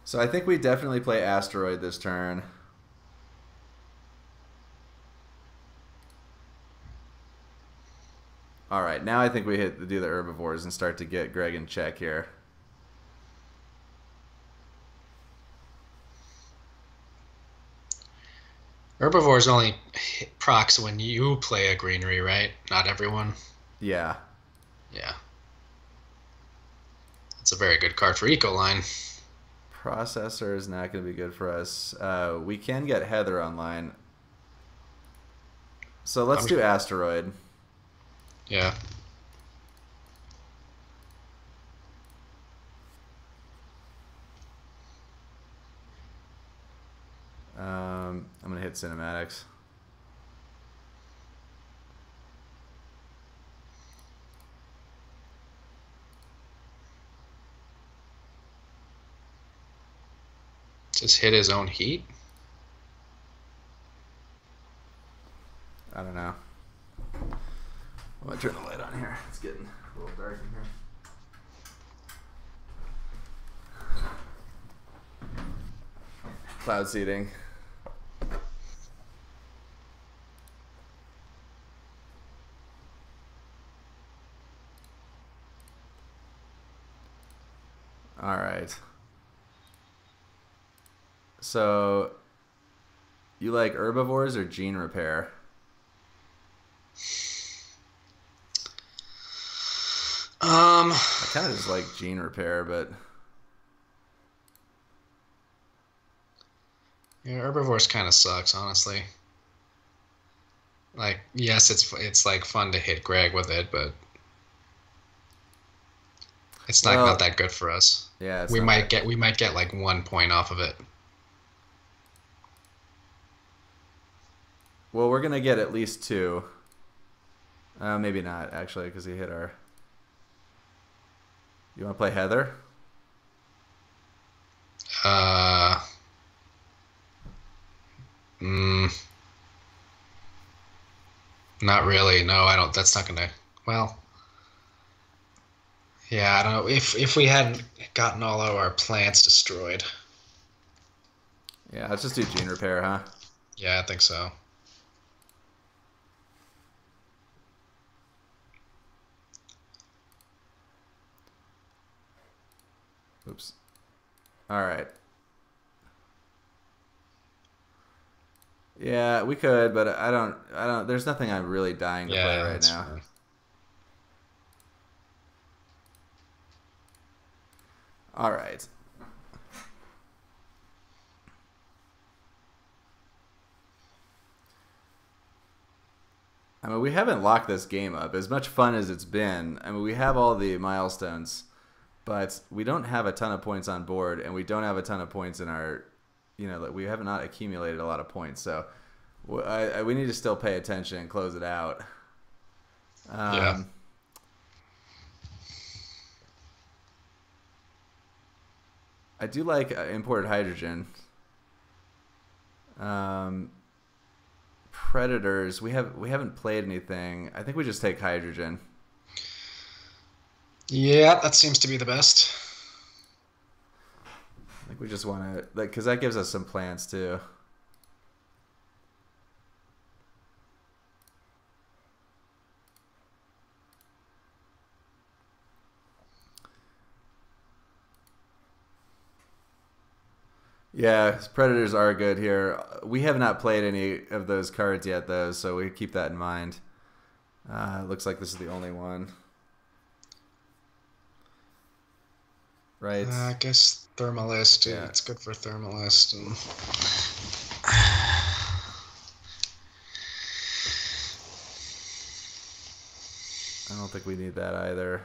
So I think we definitely play Asteroid this turn. All right, now I think we hit do the herbivores and start to get Greg in check here. Herbivores only hit procs when you play a greenery, right? Not everyone. Yeah. Yeah. It's a very good card for Ecoline. Processor is not going to be good for us. Uh, we can get Heather online. So let's I'm- do Asteroid. Yeah. Um, I'm going to hit Cinematics. Just hit his own heat. I don't know. I'm gonna turn the light on here. It's getting a little dark in here. Cloud seeding. All right. So, you like herbivores or gene repair? Um, I kind of just like gene repair, but yeah, herbivores kind of sucks, honestly. Like, yes, it's it's like fun to hit Greg with it, but it's not Well, not that good for us. yeah, it's we might get we might get like one point off of it. Well, we're gonna get at least two. Uh, maybe not actually, because he hit our. You want to play Heather? Uh, mm, not really. No, I don't. That's not gonna. Well, yeah, I don't know. If if we hadn't gotten all of our plants destroyed, Yeah, let's just do gene repair, huh? yeah, I think so. Oops. All right. Yeah, we could, but I don't. I don't. There's nothing I'm really dying to Yeah, play right now. fine. All right. I mean, we haven't locked this game up. As much fun as it's been, I mean, we have all the milestones, but we don't have a ton of points on board, and we don't have a ton of points in our, you know, we have not accumulated a lot of points. So I, I, we need to still pay attention and close it out. Um, yeah. I do like uh, imported hydrogen. Um, predators. We have we haven't played anything. I think we just take hydrogen. Yeah, that seems to be the best. I think we just want to like because that gives us some plants too. Yeah, predators are good here. We have not played any of those cards yet, though, so we keep that in mind. Uh, looks like this is the only one, right? Uh, I guess Thermalist. Yeah. Yeah. It's good for Thermalist. And... I don't think we need that either.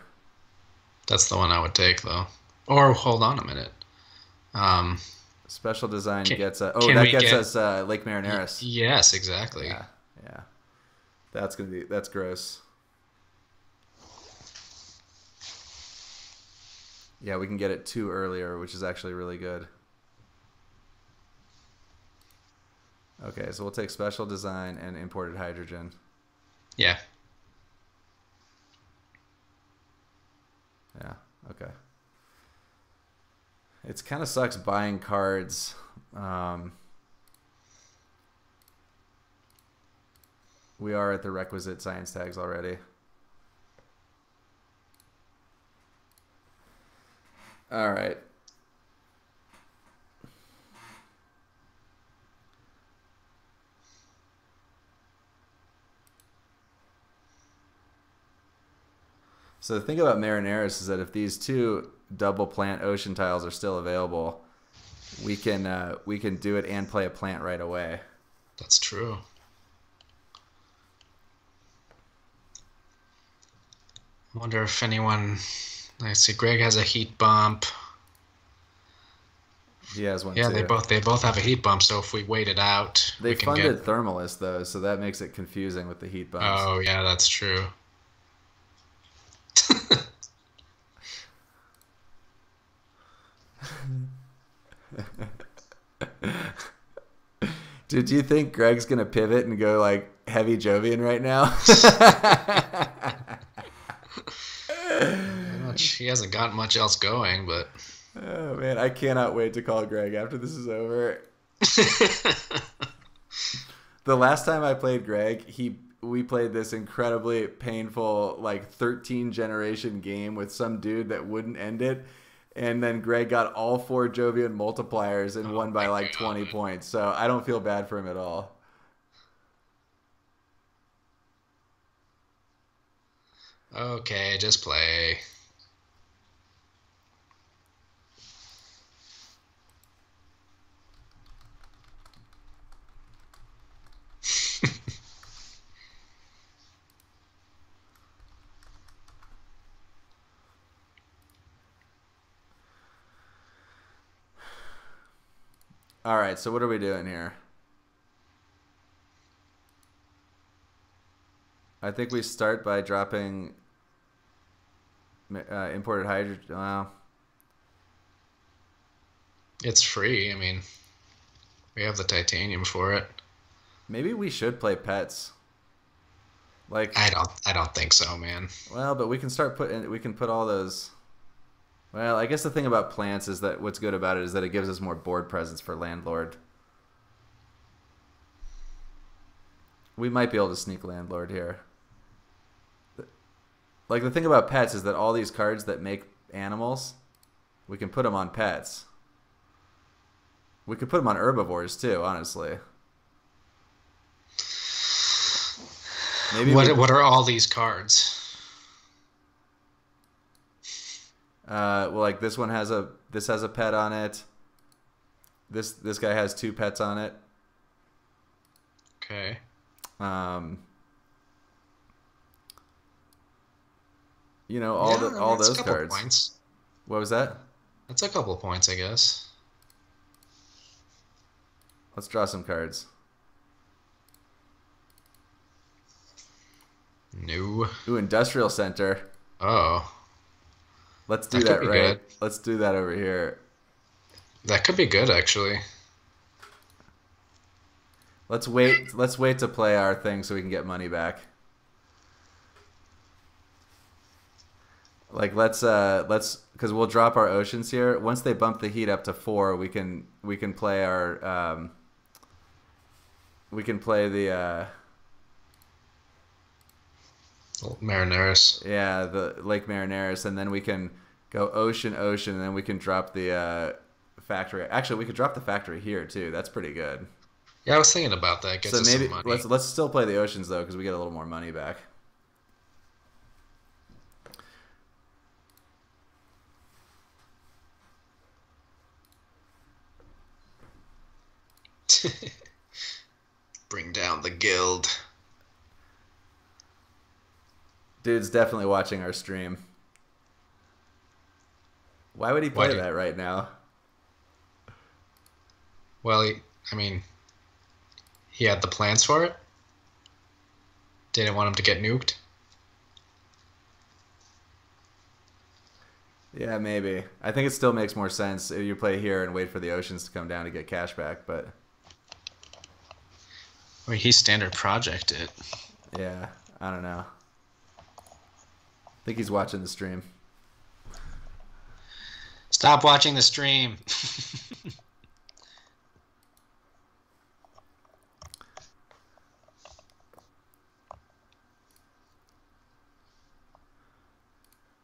That's the one I would take, though. Or hold on a minute. Um, Special design Can- gets us. Oh, that gets get- us uh, Lake Marineris. yes, exactly. Yeah, yeah. That's gonna be that's gross. Yeah, we can get it two earlier, which is actually really good. Okay, so we'll take special design and imported hydrogen. Yeah. Yeah. Okay. It's kind of sucks buying cards. Um, we are at the requisite science tags already. All right. So the thing about Marineris is that if these two double plant ocean tiles are still available, we can uh, we can do it and play a plant right away. That's true. I wonder if anyone. I see Greg has a heat bump. He has one Yeah, too. they both they both have a heat bump. So if we wait it out, They we can funded get. Thermalist though, so that makes it confusing with the heat bumps. Oh yeah, that's true. Did you think Greg's gonna pivot and go like heavy Jovian right now? He hasn't got much else going, but oh man, I cannot wait to call Greg after this is over. The last time I played Greg, he we played this incredibly painful like 13 generation game with some dude that wouldn't end it. And then Greg got all four Jovian multipliers and won by like 20 points. So I don't feel bad for him at all. okay, just play. All right, so what are we doing here? I think we start by dropping uh, imported hydrogen. Well, It's free. I mean, we have the titanium for it. maybe we should play pets. Like, I don't. I don't think so, man. well, but we can start putting. We can put all those. Well, I guess the thing about plants is that what's good about it is that it gives us more board presence for landlord. We might be able to sneak landlord here. Like the thing about pets is that all these cards that make animals, we can put them on pets. We could put them on herbivores too, honestly. Maybe what we- What are all these cards? Uh, well, like this one has a this has a pet on it. This this guy has two pets on it. Okay. Um. You know all yeah, the all those cards. Points. What was that? That's a couple points, I guess. Let's draw some cards. New. Ooh, industrial center. Oh. Let's do That that, right. good. Let's do that over here. that could be good actually. Let's wait. Let's wait to play our thing so we can get money back. Like let's uh let's because we'll drop our oceans here. Once they bump the heat up to four, we can we can play our um. We can play the uh Marineris. yeah the Lake Marineris, and then we can go ocean ocean, and then we can drop the uh factory. Actually, we could drop the factory here too. That's pretty good. Yeah, I was thinking about that. Gets so maybe some money. let's let's still play the oceans though because we get a little more money back. Bring down the guild. Dude's definitely watching our stream. Why would he play that right now? Well, he, I mean, he had the plans for it. Didn't want him to get nuked. Yeah, maybe. I think it still makes more sense if you play here and wait for the oceans to come down to get cash back. But I mean, he standard project it. yeah, I don't know. I think he's watching the stream. Stop watching the stream.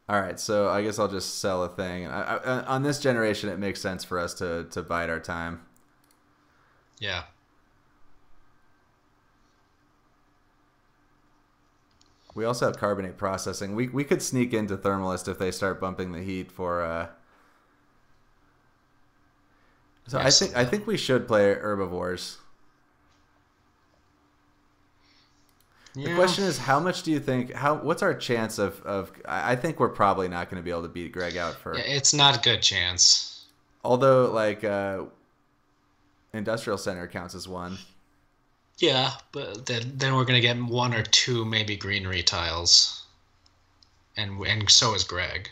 All right, so I guess I'll just sell a thing. I, I, on this generation, it makes sense for us to to bide our time. yeah. We also have carbonate processing. We we could sneak into thermalist if they start bumping the heat for. Uh... So. I think I think we should play herbivores. yeah. The question is, how much do you think? How what's our chance of of? I I think we're probably not going to be able to beat Greg out for. Yeah, it's not a good chance. Although like uh, industrial center counts as one. Yeah, but then then we're gonna get one or two maybe greenery tiles. And and so is Greg.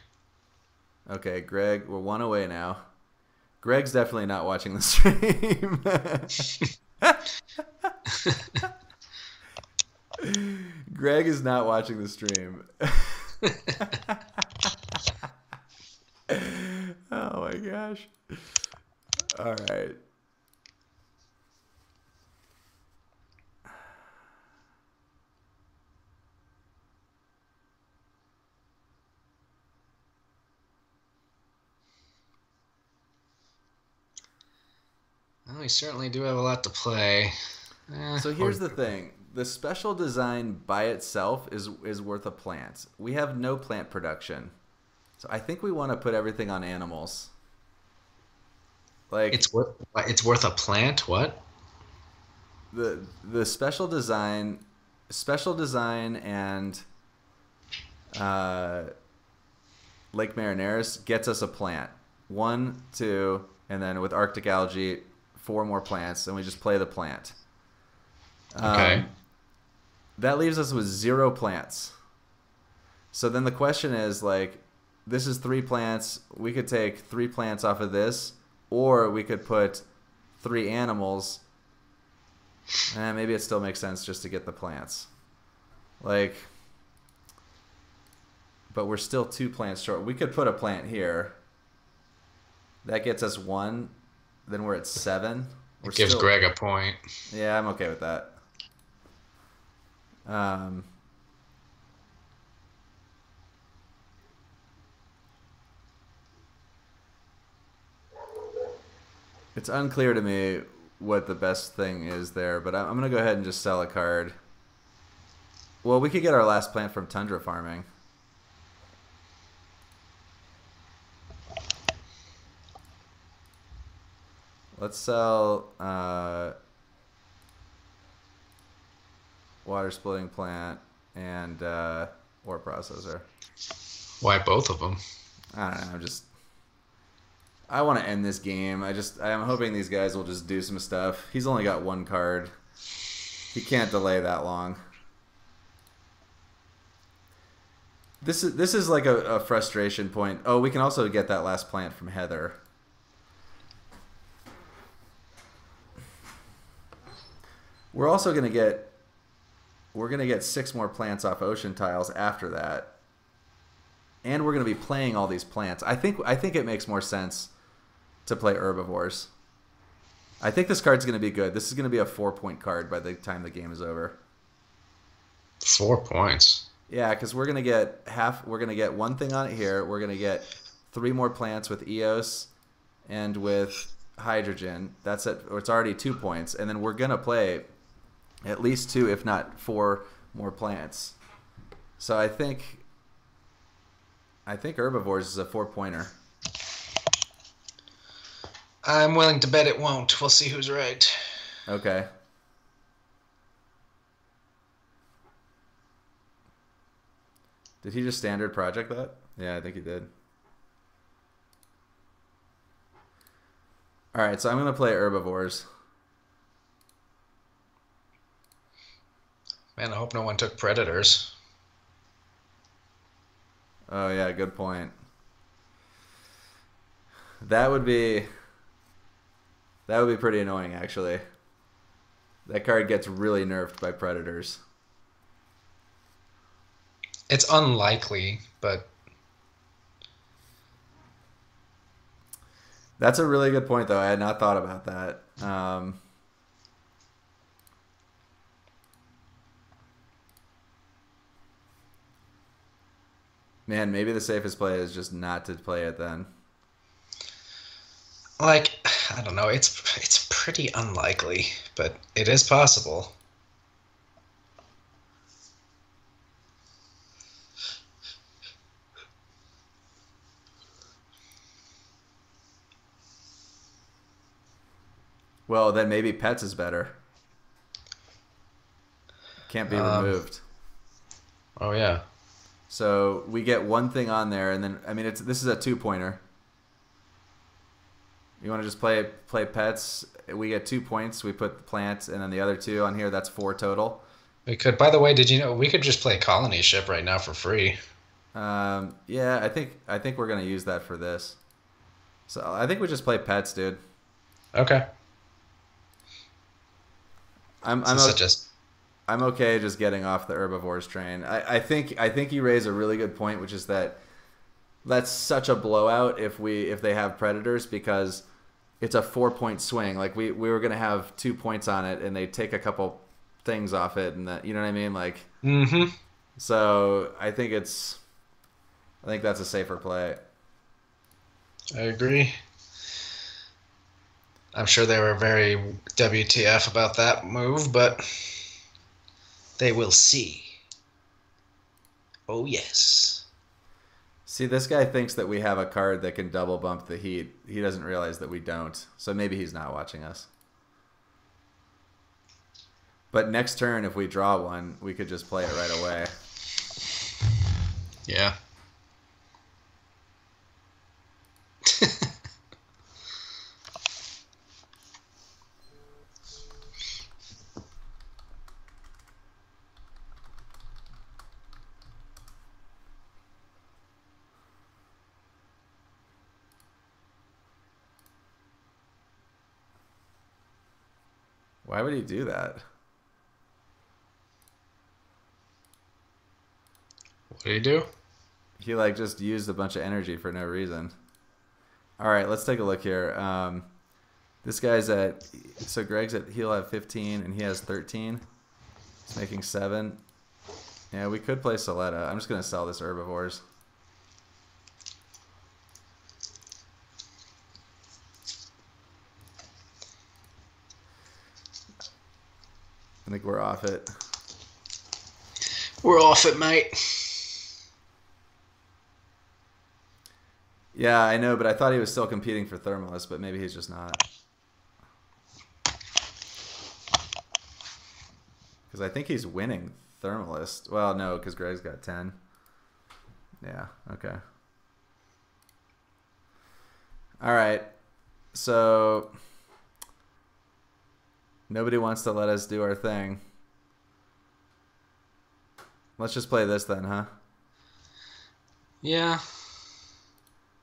Okay, Greg, we're one away now. Greg's definitely not watching the stream. Greg is not watching the stream. oh my gosh. All right. Well, we certainly do have a lot to play. Eh, So here's or- the thing. The special design by itself is is worth a plant. We have no plant production. So I think we want to put everything on animals. Like It's worth it's worth a plant. What? the the special design special design and uh, Lake Marineris gets us a plant. One, two, and then with Arctic algae, four more plants, and we just play the plant. Okay. Um, that leaves us with zero plants. So then the question is like, this is three plants. We could take three plants off of this, or we could put three animals. Eh, maybe it still makes sense just to get the plants. Like, but we're still two plants short. We could put a plant here. That gets us one. Then we're at seven. We're It gives still- Greg a point. yeah, I'm okay with that. Um, it's unclear to me what the best thing is there, but I'm, I'm gonna go ahead and just sell a card. Well, we could get our last plant from tundra farming. Let's sell uh, water splitting plant and uh, ore processor. Why both of them? I don't know. I'm just. I want to end this game. I just. I'm hoping these guys will just do some stuff. He's only got one card. He can't delay that long. This is this is like a, a frustration point. Oh, we can also get that last plant from Heather. We're also gonna get we're gonna get six more plants off ocean tiles after that, and we're gonna be playing all these plants. I think I think it makes more sense to play herbivores. I think this card's gonna be good. This is gonna be a four point card by the time the game is over. Four points. Yeah, because we're gonna get half. We're gonna get one thing on it here. We're gonna get three more plants with Eos and with hydrogen. That's it. It's already two points, and then we're gonna play at least two, if not four, more plants. So I think I think herbivores is a four pointer. I'm willing to bet it won't. We'll see who's right. Okay. Did he just standard project that? Yeah, I think he did. All right, so I'm gonna play herbivores. Man, I hope no one took predators. Oh yeah, good point. That would be that would be pretty annoying actually. That card gets really nerfed by predators. It's unlikely, but That's a really good point though. I had not thought about that. Um, man, maybe the safest play is just not to play it then. like I don't know. It's it's pretty unlikely, but it is possible. Well, then maybe pets is better. Can't be Um, removed. Oh yeah. So we get one thing on there, and then I mean, it's this is a two pointer. You want to just play play pets? We get two points. We put the plant, and then the other two on here. That's four total. We could. By the way, did you know we could just play colony ship right now for free? Um, yeah, I think I think we're gonna use that for this. So I think we just play pets, dude. Okay. I'm I'm, as I'm okay just getting off the herbivores train. I, I think I think you raise a really good point, which is that that's such a blowout if we if they have predators because it's a four point swing. Like we, we were gonna have two points on it and they take a couple things off it and that you know what I mean? Like Mm-hmm. so I think it's I think that's a safer play. I agree. I'm sure they were very WTF about that move, but they will see. Oh yes. See, this guy thinks that we have a card that can double bump the heat. He doesn't realize that we don't. So maybe he's not watching us. But next turn, if we draw one, we could just play it right away. Yeah. Why would he do that? What do you do? He like just used a bunch of energy for no reason. All right, let's take a look here. Um, this guy's at so Greg's at he'll have 15 and he has 13. He's making seven. Yeah, we could play Soletta. I'm just gonna sell this herbivores. I think we're off it. We're off it, mate. Yeah, I know, but I thought he was still competing for Thermalist, but maybe he's just not. Because I think he's winning Thermalist. Well, no, because Greg's got 10. Yeah. Okay. All right. So nobody wants to let us do our thing. Let's just play this then, huh? Yeah.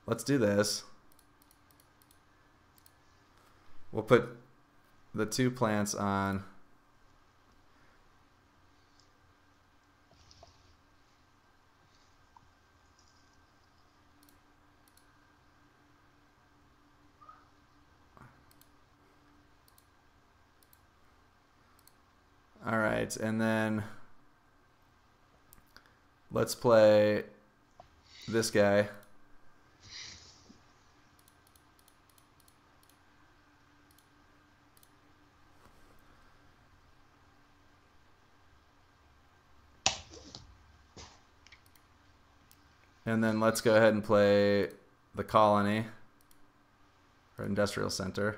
Let's do this. We'll put the two plants on. All right, and then let's play this guy. And then let's go ahead and play the colony or industrial center.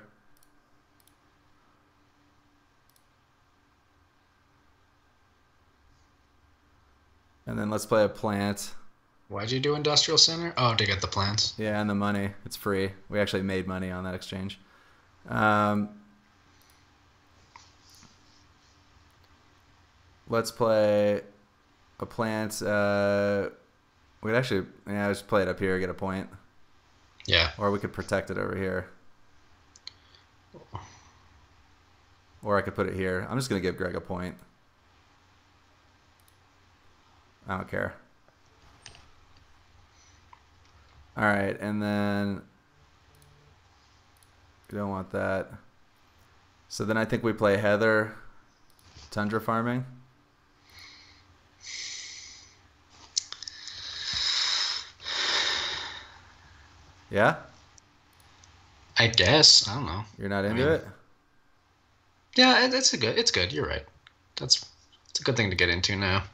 And then let's play a plant. Why'd you do industrial center? Oh, to get the plants. Yeah, and the money. It's free. We actually made money on that exchange. Um, let's play a plant. Uh, we'd actually, yeah, just play it up here, get a point. Yeah. Or we could protect it over here. Or I could put it here. I'm just going to give Greg a point. I don't care. All right, and then we don't want that. So then I think we play Heather Tundra Farming. Yeah? I guess. I don't know. You're not into mean- it? Yeah, it's a good. It's good. You're right. That's it's a good thing to get into now.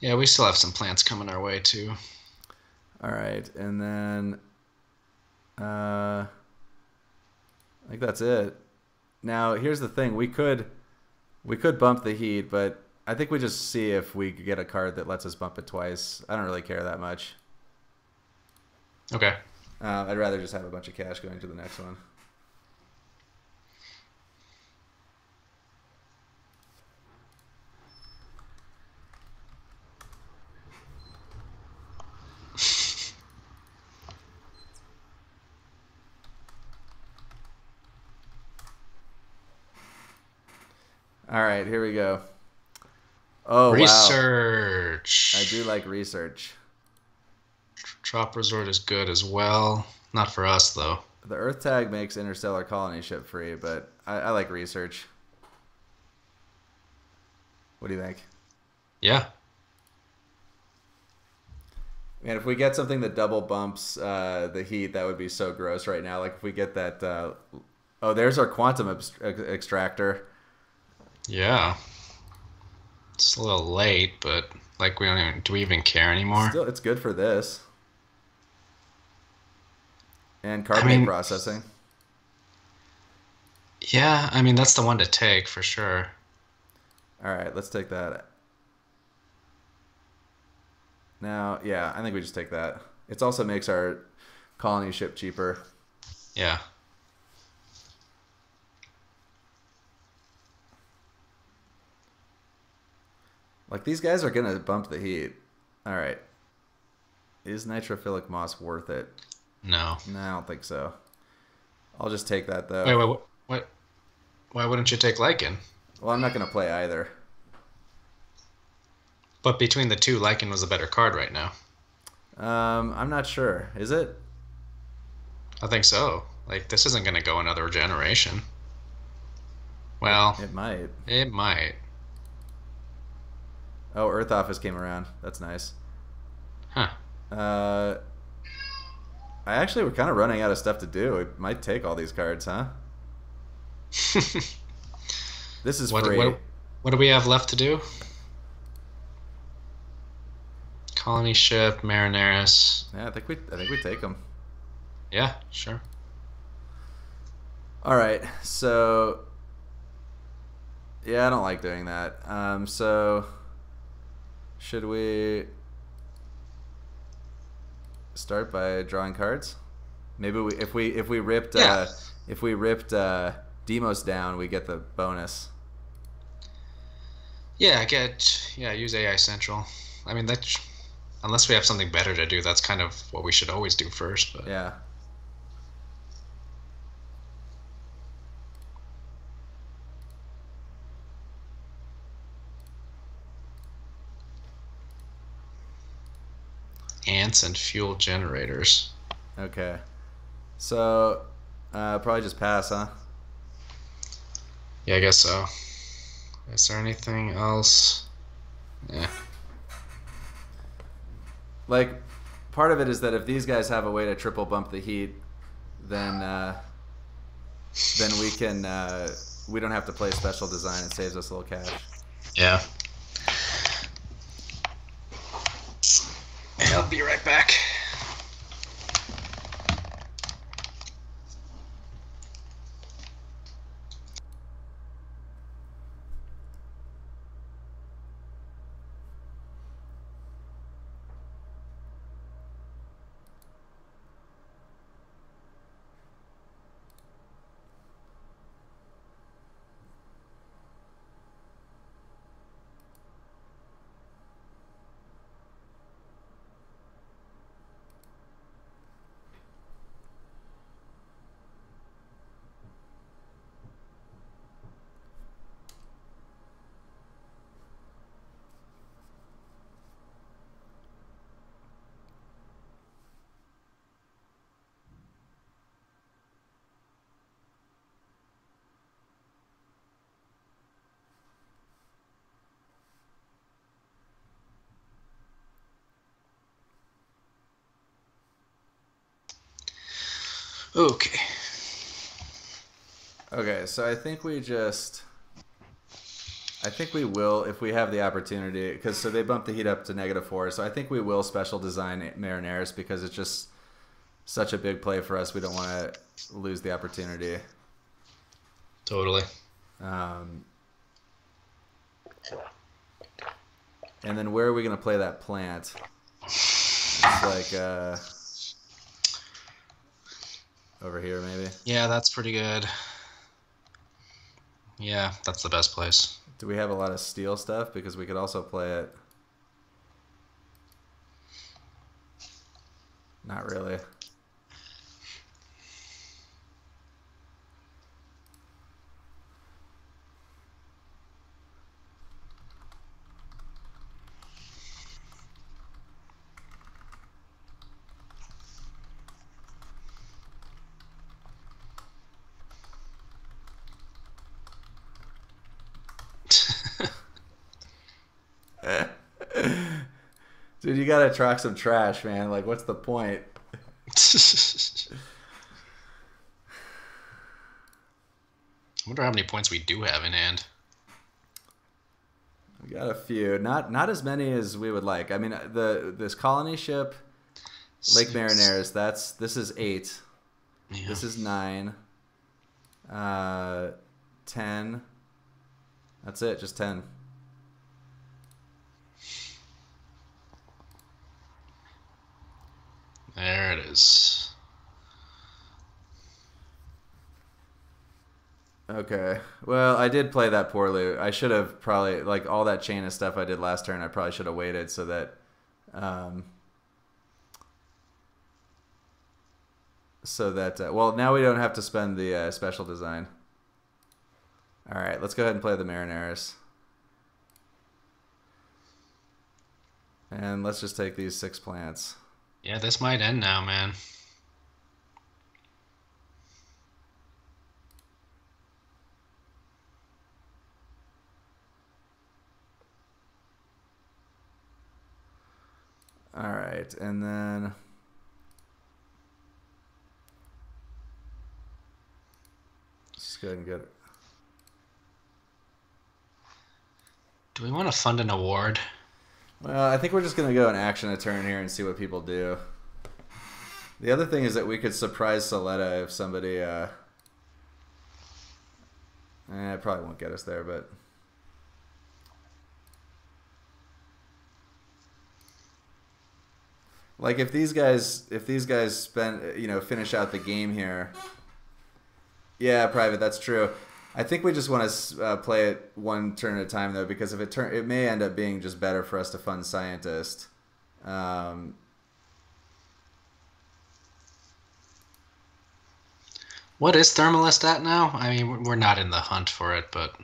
Yeah, we still have some plants coming our way too. All right, and then uh, I think that's it. Now, here's the thing: we could we could bump the heat, but I think we just see if we could get a card that lets us bump it twice. I don't really care that much. Okay. Uh, I'd rather just have a bunch of cash going to the next one. All right, here we go. Oh wow, Research. I do like research. Trop Resort is good as well. Not for us though. The Earth tag makes interstellar colony ship free, but I, I like research. What do you think? Yeah. Man, if we get something that double bumps uh, the heat, that would be so gross right now. Like if we get that. Uh, oh, there's our quantum extractor. Yeah. It's a little late, but like we don't even do we even care anymore? Still, it's good for this. And carbonate mean- processing. Yeah, I mean that's the one to take for sure. All right, let's take that. Now, yeah, I think we just take that. It also makes our colony ship cheaper. Yeah. Like these guys are gonna bump the heat. All right. Is nitrophilic moss worth it? No. No, I don't think so. I'll just take that though. Wait, wait, what? what? Why wouldn't you take Lichen? Well, I'm not gonna play either. But between the two, Lichen was a better card right now. Um, I'm not sure. Is it? I think so. Like this isn't gonna go another generation. Well, It might. it might. Oh, Earth Office came around. That's nice. Huh. Uh, I actually we're kind of running out of stuff to do. It might take all these cards, huh? This is what, free. what, what do we have left to do? Colony ship, Marineris. Yeah, I think we I think we take them. Yeah, sure. All right, so Yeah, I don't like doing that. Um, so should we start by drawing cards? Maybe we if we if we ripped Yeah. uh, if we ripped uh, Deimos down, we get the bonus. Yeah, get yeah, use AI Central. I mean that unless we have something better to do, that's kind of what we should always do first. But Yeah. Ants and fuel generators. Okay. So uh, probably just pass, huh? Yeah, I guess so. Is there anything else? Yeah. Like, part of it is that if these guys have a way to triple bump the heat, then uh, then we can uh, we don't have to play special design. It saves us a little cash. Yeah. I'll be right back. Okay. Okay, so I think we just. I think we will if we have the opportunity because so they bumped the heat up to negative four. So I think we will special design Marineris because it's just such a big play for us. We don't want to lose the opportunity. Totally. Um, and then where are we going to play that plant? It's like uh, over here, maybe. Yeah, that's pretty good. Yeah, that's the best place. Do we have a lot of steel stuff? Because we could also play it. Not really. Gotta track some trash, man. Like, what's the point? I wonder how many points we do have in hand. We got a few, not not as many as we would like. I mean, the this colony ship, Lake Six. Marineris. That's this is eight. Yeah. This is nine. Uh, ten. That's it. Just ten. There it is. Okay. Well, I did play that poorly. I should have probably like all that chain of stuff I did last turn. I probably should have waited so that, um, so that uh, well now we don't have to spend the uh, special design. All right, let's go ahead and play the Marineris. And let's just take these six plants. Yeah, this might end now, man. All right, and then let's go ahead and get it. Do we want to fund an award? Well, I think we're just gonna go an action a turn here and see what people do. The other thing is that we could surprise Soletta if somebody uh, Eh, it probably won't get us there, but like if these guys if these guys spend you know finish out the game here. Yeah, private. That's true. I think we just want to uh, play it one turn at a time though, because if it turn, it may end up being just better for us to fund scientist. Um, What is Thermalist at now? I mean, we're- not in the hunt for it, but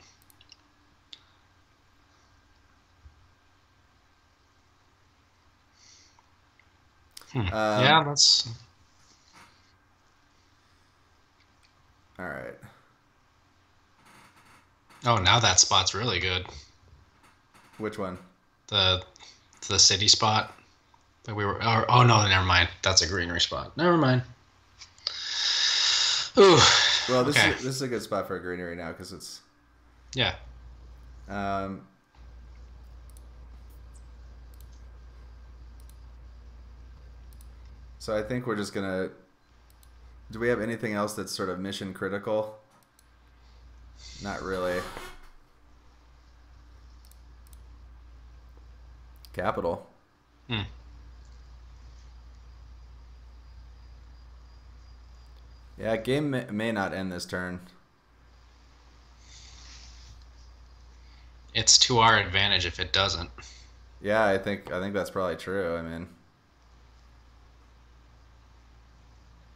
Hmm. Um, yeah, that's all right. Oh now that spot's really good. Which one? The the city spot that we were. Or, oh no, never mind. That's a greenery spot. Never mind. Ooh. Well, this Okay. is this is a good spot for a greenery now because it's Yeah. Um, so I think we're just gonna. Do we have anything else that's sort of mission critical? Not really. Capital. Hmm. Yeah, game may, may not end this turn. It's to our advantage if it doesn't. Yeah, I think I think that's probably true. I mean,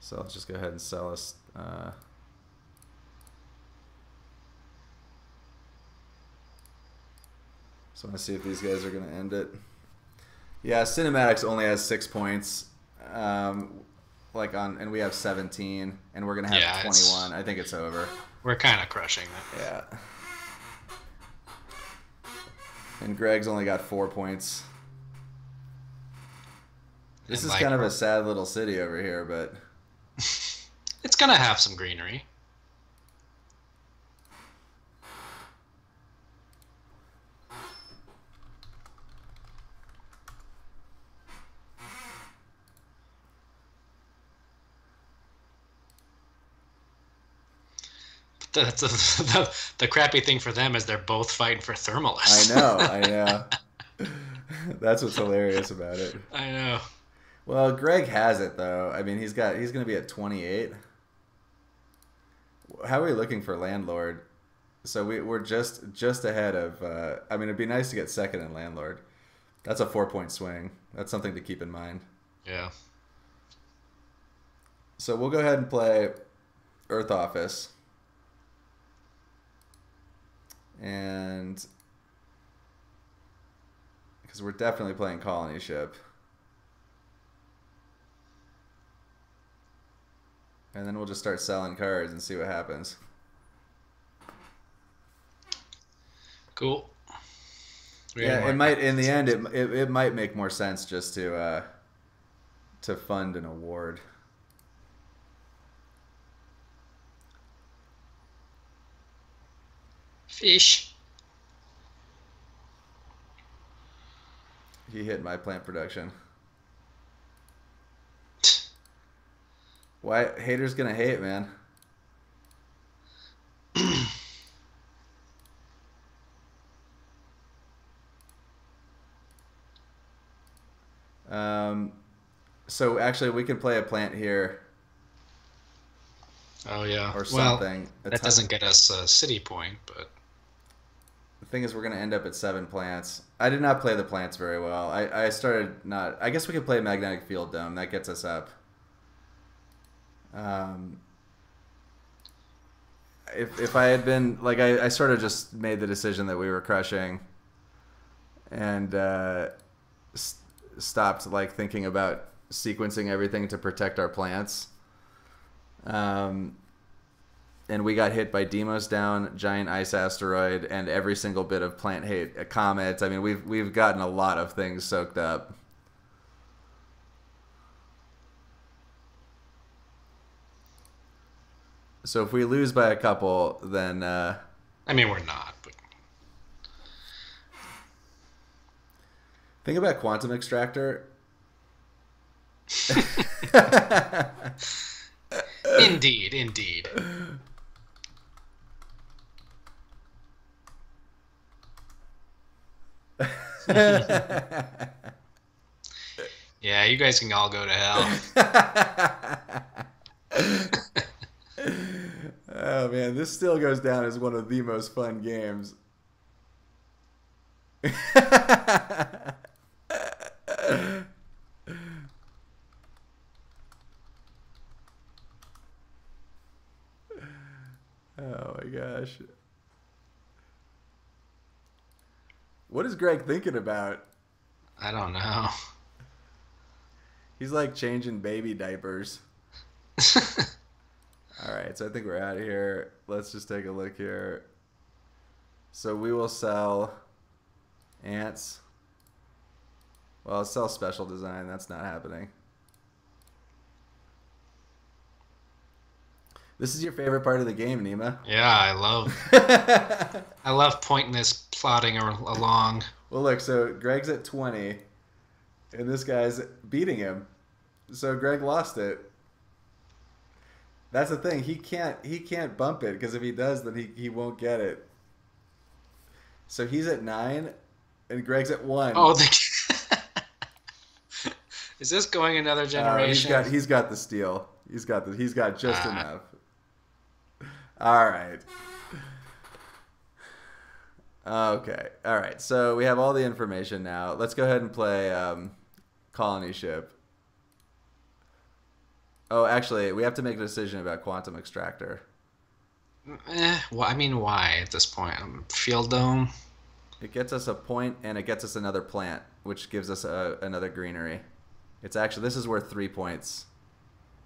so let's just go ahead and sell us. Uh, so I want to see if these guys are going to end it. Yeah, cinematics only has six points, um, like on, and we have seventeen, and we're gonna have Yeah, twenty-one. I think it's over. We're kind of crushing it. Yeah. And Greg's only got four points. This And, is like, kind of a sad little city over here, but It's gonna have some greenery. That's the, the, the crappy thing for them is they're both fighting for thermalist. I know, I know. That's what's hilarious about it. I know. Well, Greg has it though. I mean, he's got he's going to be at 28. How are we looking for landlord? So we we're just just ahead of uh I mean, it'd be nice to get second in landlord. That's a 4-point swing. That's something to keep in mind. Yeah. So we'll go ahead and play Earth Office. And because we're definitely playing Colony Ship. And then we'll just start selling cards and see what happens. Cool. We Yeah, it might in the end it, it, it might make more sense just to uh to fund an award. Fish. He hit my plant production. Why haters gonna hate, man? um, so actually, we can play a plant here Oh yeah. or something. A that doesn't get us a city point, but The thing is, we're gonna end up at seven plants. I did not play the plants very well. I, I started not. I guess we could play magnetic field dome. That gets us up. Um, if if I had been like I, I sort of just made the decision that we were crushing, and uh, s- stopped like thinking about sequencing everything to protect our plants. Um, and we got hit by Deimos down, giant ice asteroid, and every single bit of plant hate, a comet. I mean, we've we've gotten a lot of things soaked up. So if we lose by a couple, then uh, I mean we're not. But think about quantum extractor. indeed, indeed. Yeah, you guys can all go to hell. oh man, this still goes down as one of the most fun games. oh my gosh. What is Greg thinking about? I don't know. He's like changing baby diapers. All right, so I think we're out of here. Let's just take a look here. So we will sell ants. Well, sell special design. That's not happening. This is your favorite part of the game, Nima. yeah, I love I love pointless plodding ar- along. Well, look, so Greg's at 20, and this guy's beating him. So Greg lost it. That's the thing. He can't he can't bump it because if he does, then he, he won't get it. So he's at nine, and Greg's at one. Oh, the... is this going another Uh, he's generation? got he's got the steal. He's got the he's got just Ah. enough. All right. Okay. All right. So we have all the information now. Let's go ahead and play um, colony ship. Oh, actually, we have to make a decision about quantum extractor. Eh, well, I mean, why at this point? Um, Field dome. It gets us a point and it gets us another plant, which gives us a, another greenery. It's actually this is worth three points.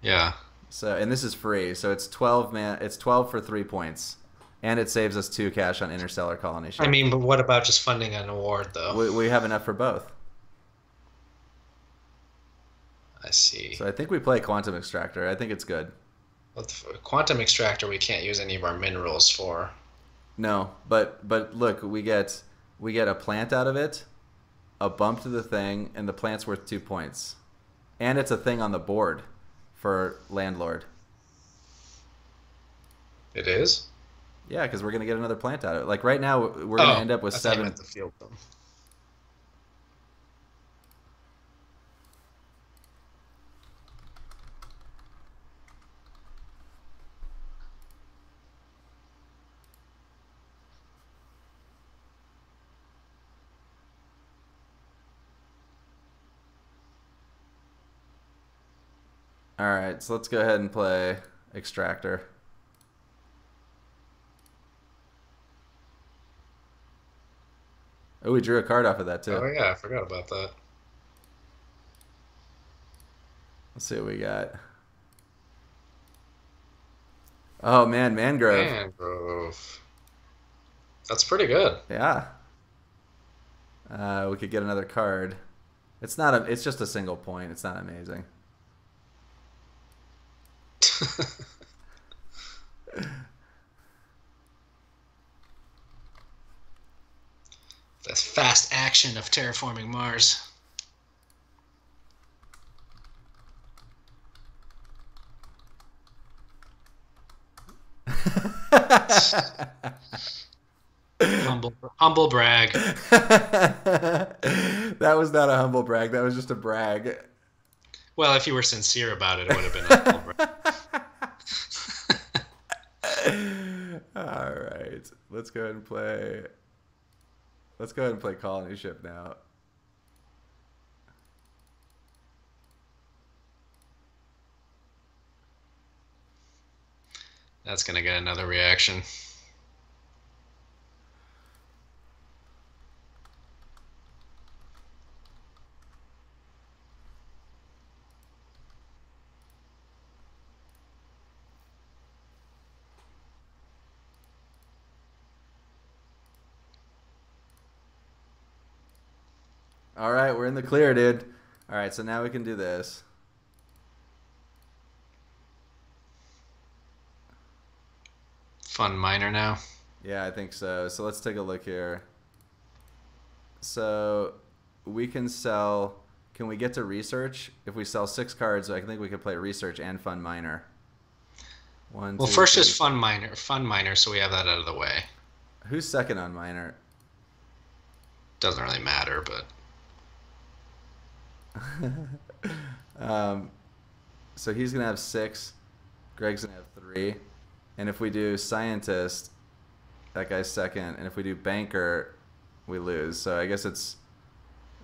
Yeah. So and this is free, so it's twelve man. It's twelve for three points, and it saves us two cash on interstellar colony ship. I mean, but what about just funding an award, though? we, we have enough for both. I see. So I think we play quantum extractor. I think it's good. With quantum extractor, we can't use any of our minerals for. No, but but look, we get we get a plant out of it, a bump to the thing, and the plant's worth two points, and it's a thing on the board for landlord. It is. Yeah, because we're gonna get another plant out of it. Like right now, we're gonna Oh, end up with I thought you seven. Meant the field dome. All right, so let's go ahead and play extractor. Oh, we drew a card off of that too. Oh yeah, I forgot about that. Let's see what we got. Oh man, Mangrove. Mangrove. That's pretty good. Yeah. Uh, we could get another card. It's not a. It's just a single point. It's not amazing. the fast action of terraforming Mars. Humble, humble brag. that was not a humble brag. That was just a brag. Well, if you were sincere about it, it would have been. All right, let's go ahead and play. Let's go ahead and play colony ship now. That's gonna get another reaction. All right, we're in the clear, dude. All right, so now we can do this. Fun miner now. Yeah, I think so. So let's take a look here. So we can sell. Can we get to research? If we sell six cards, I think we could play research and fun miner. One. Well, two, first three- is fun miner, fun miner, so we have that out of the way. Who's second on miner? doesn't really matter, but. um, so he's gonna have six. Greg's gonna have three, and if we do scientist, that guy's second, and if we do banker, we lose. So I guess it's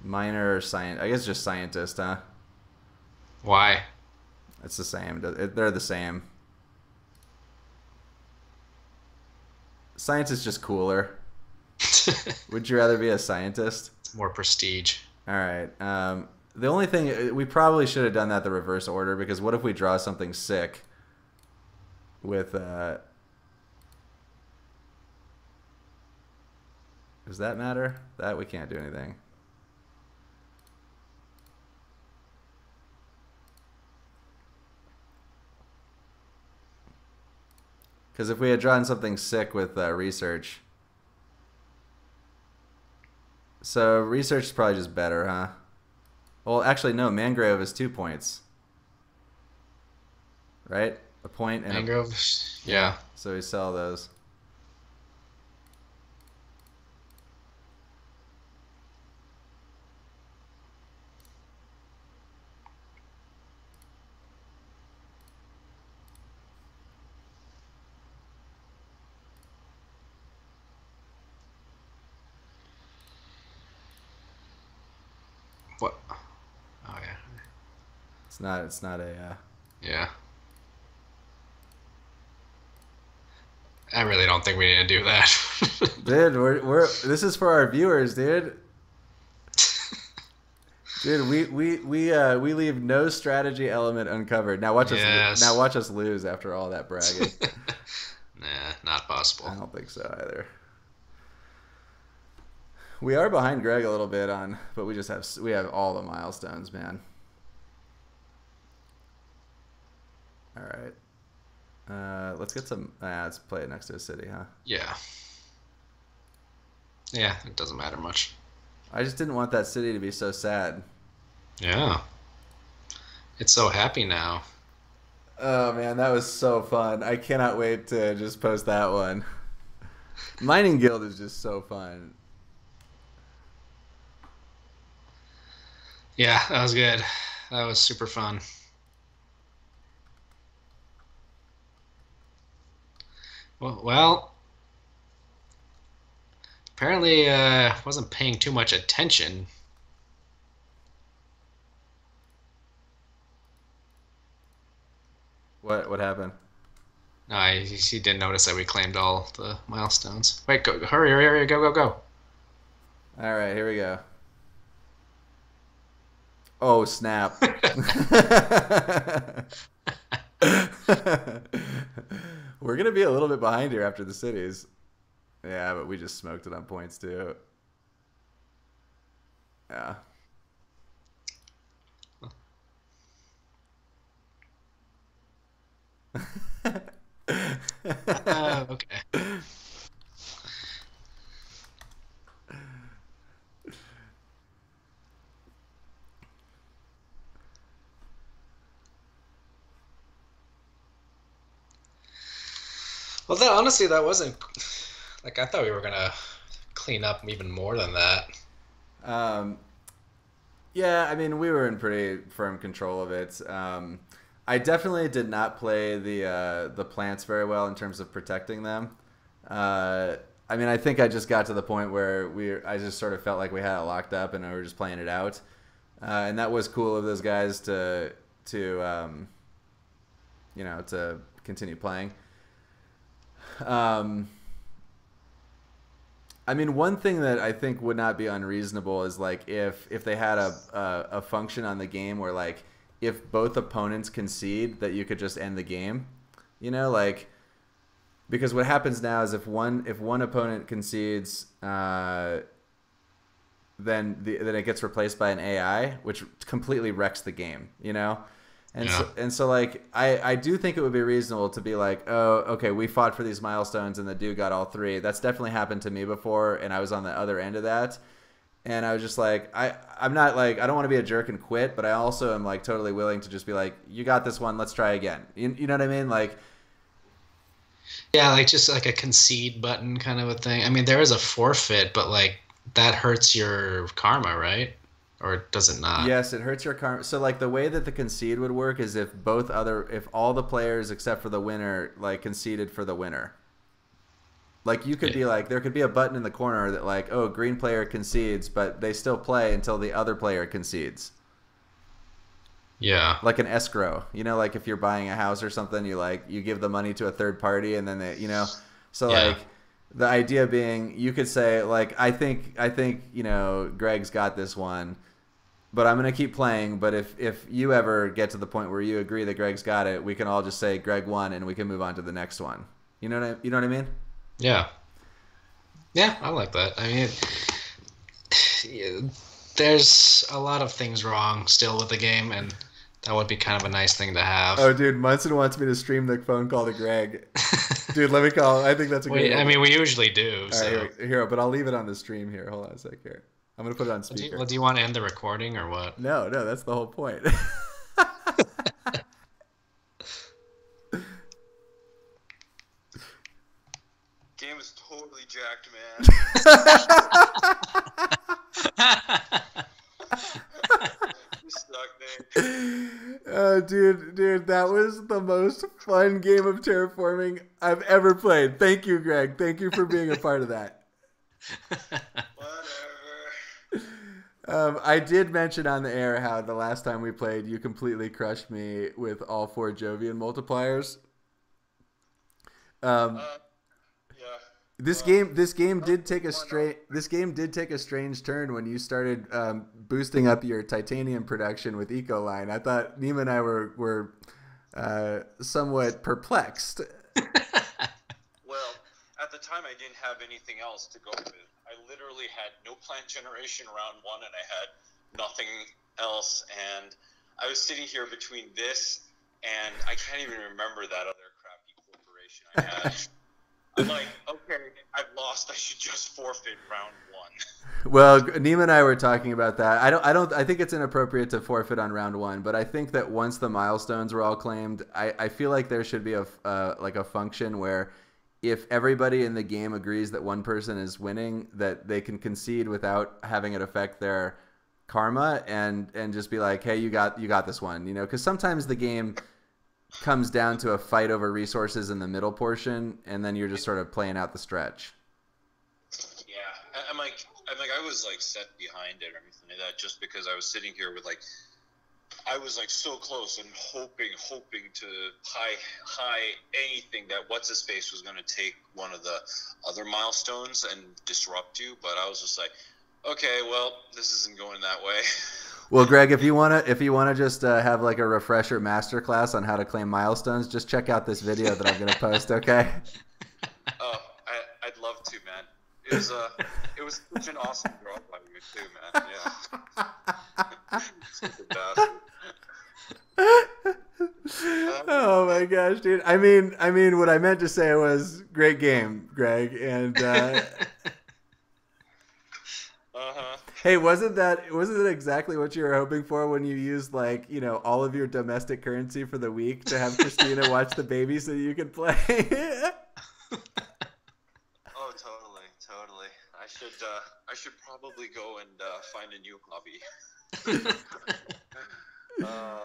minor science. I guess just scientist, huh? Why? It's the same. They're the same. Science is just cooler. Would you rather be a scientist? It's more prestige. All right. Um, the only thing we probably should have done that the reverse order because what if we draw something sick with uh, Does that matter? That we can't do anything. Because if we had drawn something sick with uh, research. So research is probably just better, huh? Well, actually, no. Mangrove is two points. Right? A point and Mangrove, a... yeah. So we sell those. It's not. It's not a. Uh... Yeah. I really don't think we need to do that. dude, we're, we're this is for our viewers, dude. Dude, we we we uh we leave no strategy element uncovered. Now watch yes. us now watch us lose after all that bragging. nah, not possible. I don't think so either. We are behind Greg a little bit on, but we just have we have all the milestones, man. All right. Uh, let's get some. Ah, let's play it next to a city, huh? Yeah. Yeah, it doesn't matter much. I just didn't want that city to be so sad. Yeah. It's so happy now. Oh man, that was so fun. I cannot wait to just post that one. Mining Guild is just so fun. Yeah, that was good. That was super fun. Well, well apparently uh, wasn't paying too much attention. What what happened? No, I, he didn't notice that we claimed all the milestones. Wait, go, hurry, hurry, hurry, go, go, go. All right, here we go. Oh, snap. We're gonna be a little bit behind here after the cities. Yeah, but we just smoked it on points too. Yeah. uh, okay. Well, that honestly, that wasn't like I thought we were gonna clean up even more than that. Um, yeah, I mean, we were in pretty firm control of it. Um, I definitely did not play the uh, the plants very well in terms of protecting them. Uh, I mean, I think I just got to the point where we I just sort of felt like we had it locked up and we were just playing it out, uh, and that was cool of those guys to to um, you know to continue playing. Um, I mean, one thing that I think would not be unreasonable is like if if they had a, a, a function on the game where like if both opponents concede that you could just end the game, you know, like because what happens now is if one if one opponent concedes, uh, then the, then it gets replaced by an AI, which completely wrecks the game. You know. And yeah. so, and so like I, I do think it would be reasonable to be like, oh, okay, we fought for these milestones and the dude got all three. That's definitely happened to me before, and I was on the other end of that. And I was just like, I, I'm not like I don't want to be a jerk and quit, but I also am like totally willing to just be like, you got this one, let's try again. You, you know what I mean? Like, yeah, like just like a concede button kind of a thing. I mean, there is a forfeit, but like that hurts your karma, right? Or does it not? Yes, it hurts your karma. So like the way that the concede would work is if both other if all the players except for the winner like conceded for the winner. Like you could Yeah. be like there could be a button in the corner that like oh green player concedes but they still play until the other player concedes. Yeah. Like an escrow. You know like if you're buying a house or something you like you give the money to a third party and then they you know so Yeah. like the idea being you could say like I think I think you know Greg's got this one but I'm gonna keep playing. But if if you ever get to the point where you agree that Greg's got it, we can all just say Greg won, and we can move on to the next one. You know what I, you know what I mean? Yeah. Yeah, I like that. I mean, yeah, there's a lot of things wrong still with the game, and that would be kind of a nice thing to have. Oh, dude, Munson wants me to stream the phone call to Greg. dude, let me call. I think that's a we, good. I mean, we usually do. all So. right, here, here, but I'll leave it on the stream here. Hold on a sec here. I'm gonna put it on Do you, speaker. well, do you want to end the recording or what? No, no, that's the whole point. Game is totally jacked, man. You man. Oh, dude, dude, that was the most fun game of terraforming I've ever played. Thank you, Greg. Thank you for being a part of that. Whatever. Um, I did mention on the air how the last time we played, you completely crushed me with all four Jovian multipliers. Um, Uh, yeah. this game, this game did take a straight. This game did take a strange turn when you started um, boosting up your titanium production with Ecoline. I thought Nima and I were were uh, somewhat perplexed. Well, at the time, I didn't have anything else to go with. I literally had no plant generation round one, and I had nothing else. And I was sitting here between this and I can't even remember that other crappy corporation I had. I'm like, okay, I've lost. I should just forfeit round one. Well, Nima and I were talking about that. I don't. I don't. I think it's inappropriate to forfeit on round one, but I think that once the milestones were all claimed, I, I feel like there should be a uh, like a function where if everybody in the game agrees that one person is winning, that they can concede without having it affect their karma and and just be like, hey, you got you got this one, you know? Because sometimes the game comes down to a fight over resources in the middle portion, and then you're just sort of playing out the stretch. Yeah, I- I'm like, I'm like, I was like set behind it or everything like that, just because I was sitting here with like, I was like so close and hoping, hoping to high, high anything that what's his face was going to take one of the other milestones and disrupt you, but I was just like, okay, well, this isn't going that way. Well, Greg, if you wanna if you wanna just uh, have like a refresher masterclass on how to claim milestones, just check out this video that I'm gonna post. Okay. oh, I, I'd love to, man. It was uh, it was such an awesome draw by you too, man. Yeah. Oh my gosh, dude! I mean, I mean, what I meant to say was great game, Greg. And uh, Uh huh. hey, wasn't that wasn't that exactly what you were hoping for when you used like you know all of your domestic currency for the week to have Christina watch the baby so you could play? Oh, totally, totally. I should, uh, I should probably go and uh, find a new hobby. Uh.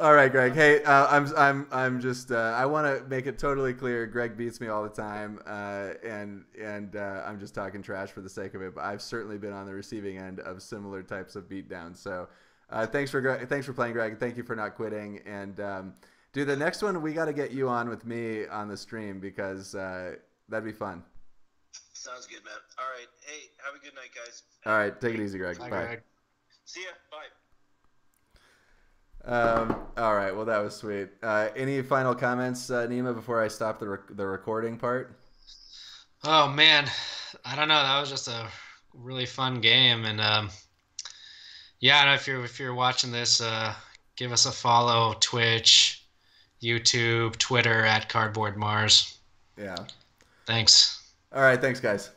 All right, Greg. Hey, uh, I'm I'm I'm just uh, I want to make it totally clear. Greg beats me all the time, uh, and and uh, I'm just talking trash for the sake of it. But I've certainly been on the receiving end of similar types of beatdowns. So, uh, thanks for thanks for playing, Greg. Thank you for not quitting. And um, dude, the next one we got to get you on with me on the stream because uh, that'd be fun. Sounds good, man. All right. Hey, have a good night, guys. All right, take it easy, Greg. Hi, Bye. Greg. See ya. Bye. Um, all right. Well, that was sweet. Uh, any final comments, uh, Nima, before I stop the rec- the recording part? Oh man, I don't know. That was just a really fun game, and um, yeah, and if you're if you're watching this, uh, give us a follow Twitch, YouTube, Twitter at Cardboard Mars. Yeah. Thanks. All right. Thanks, guys.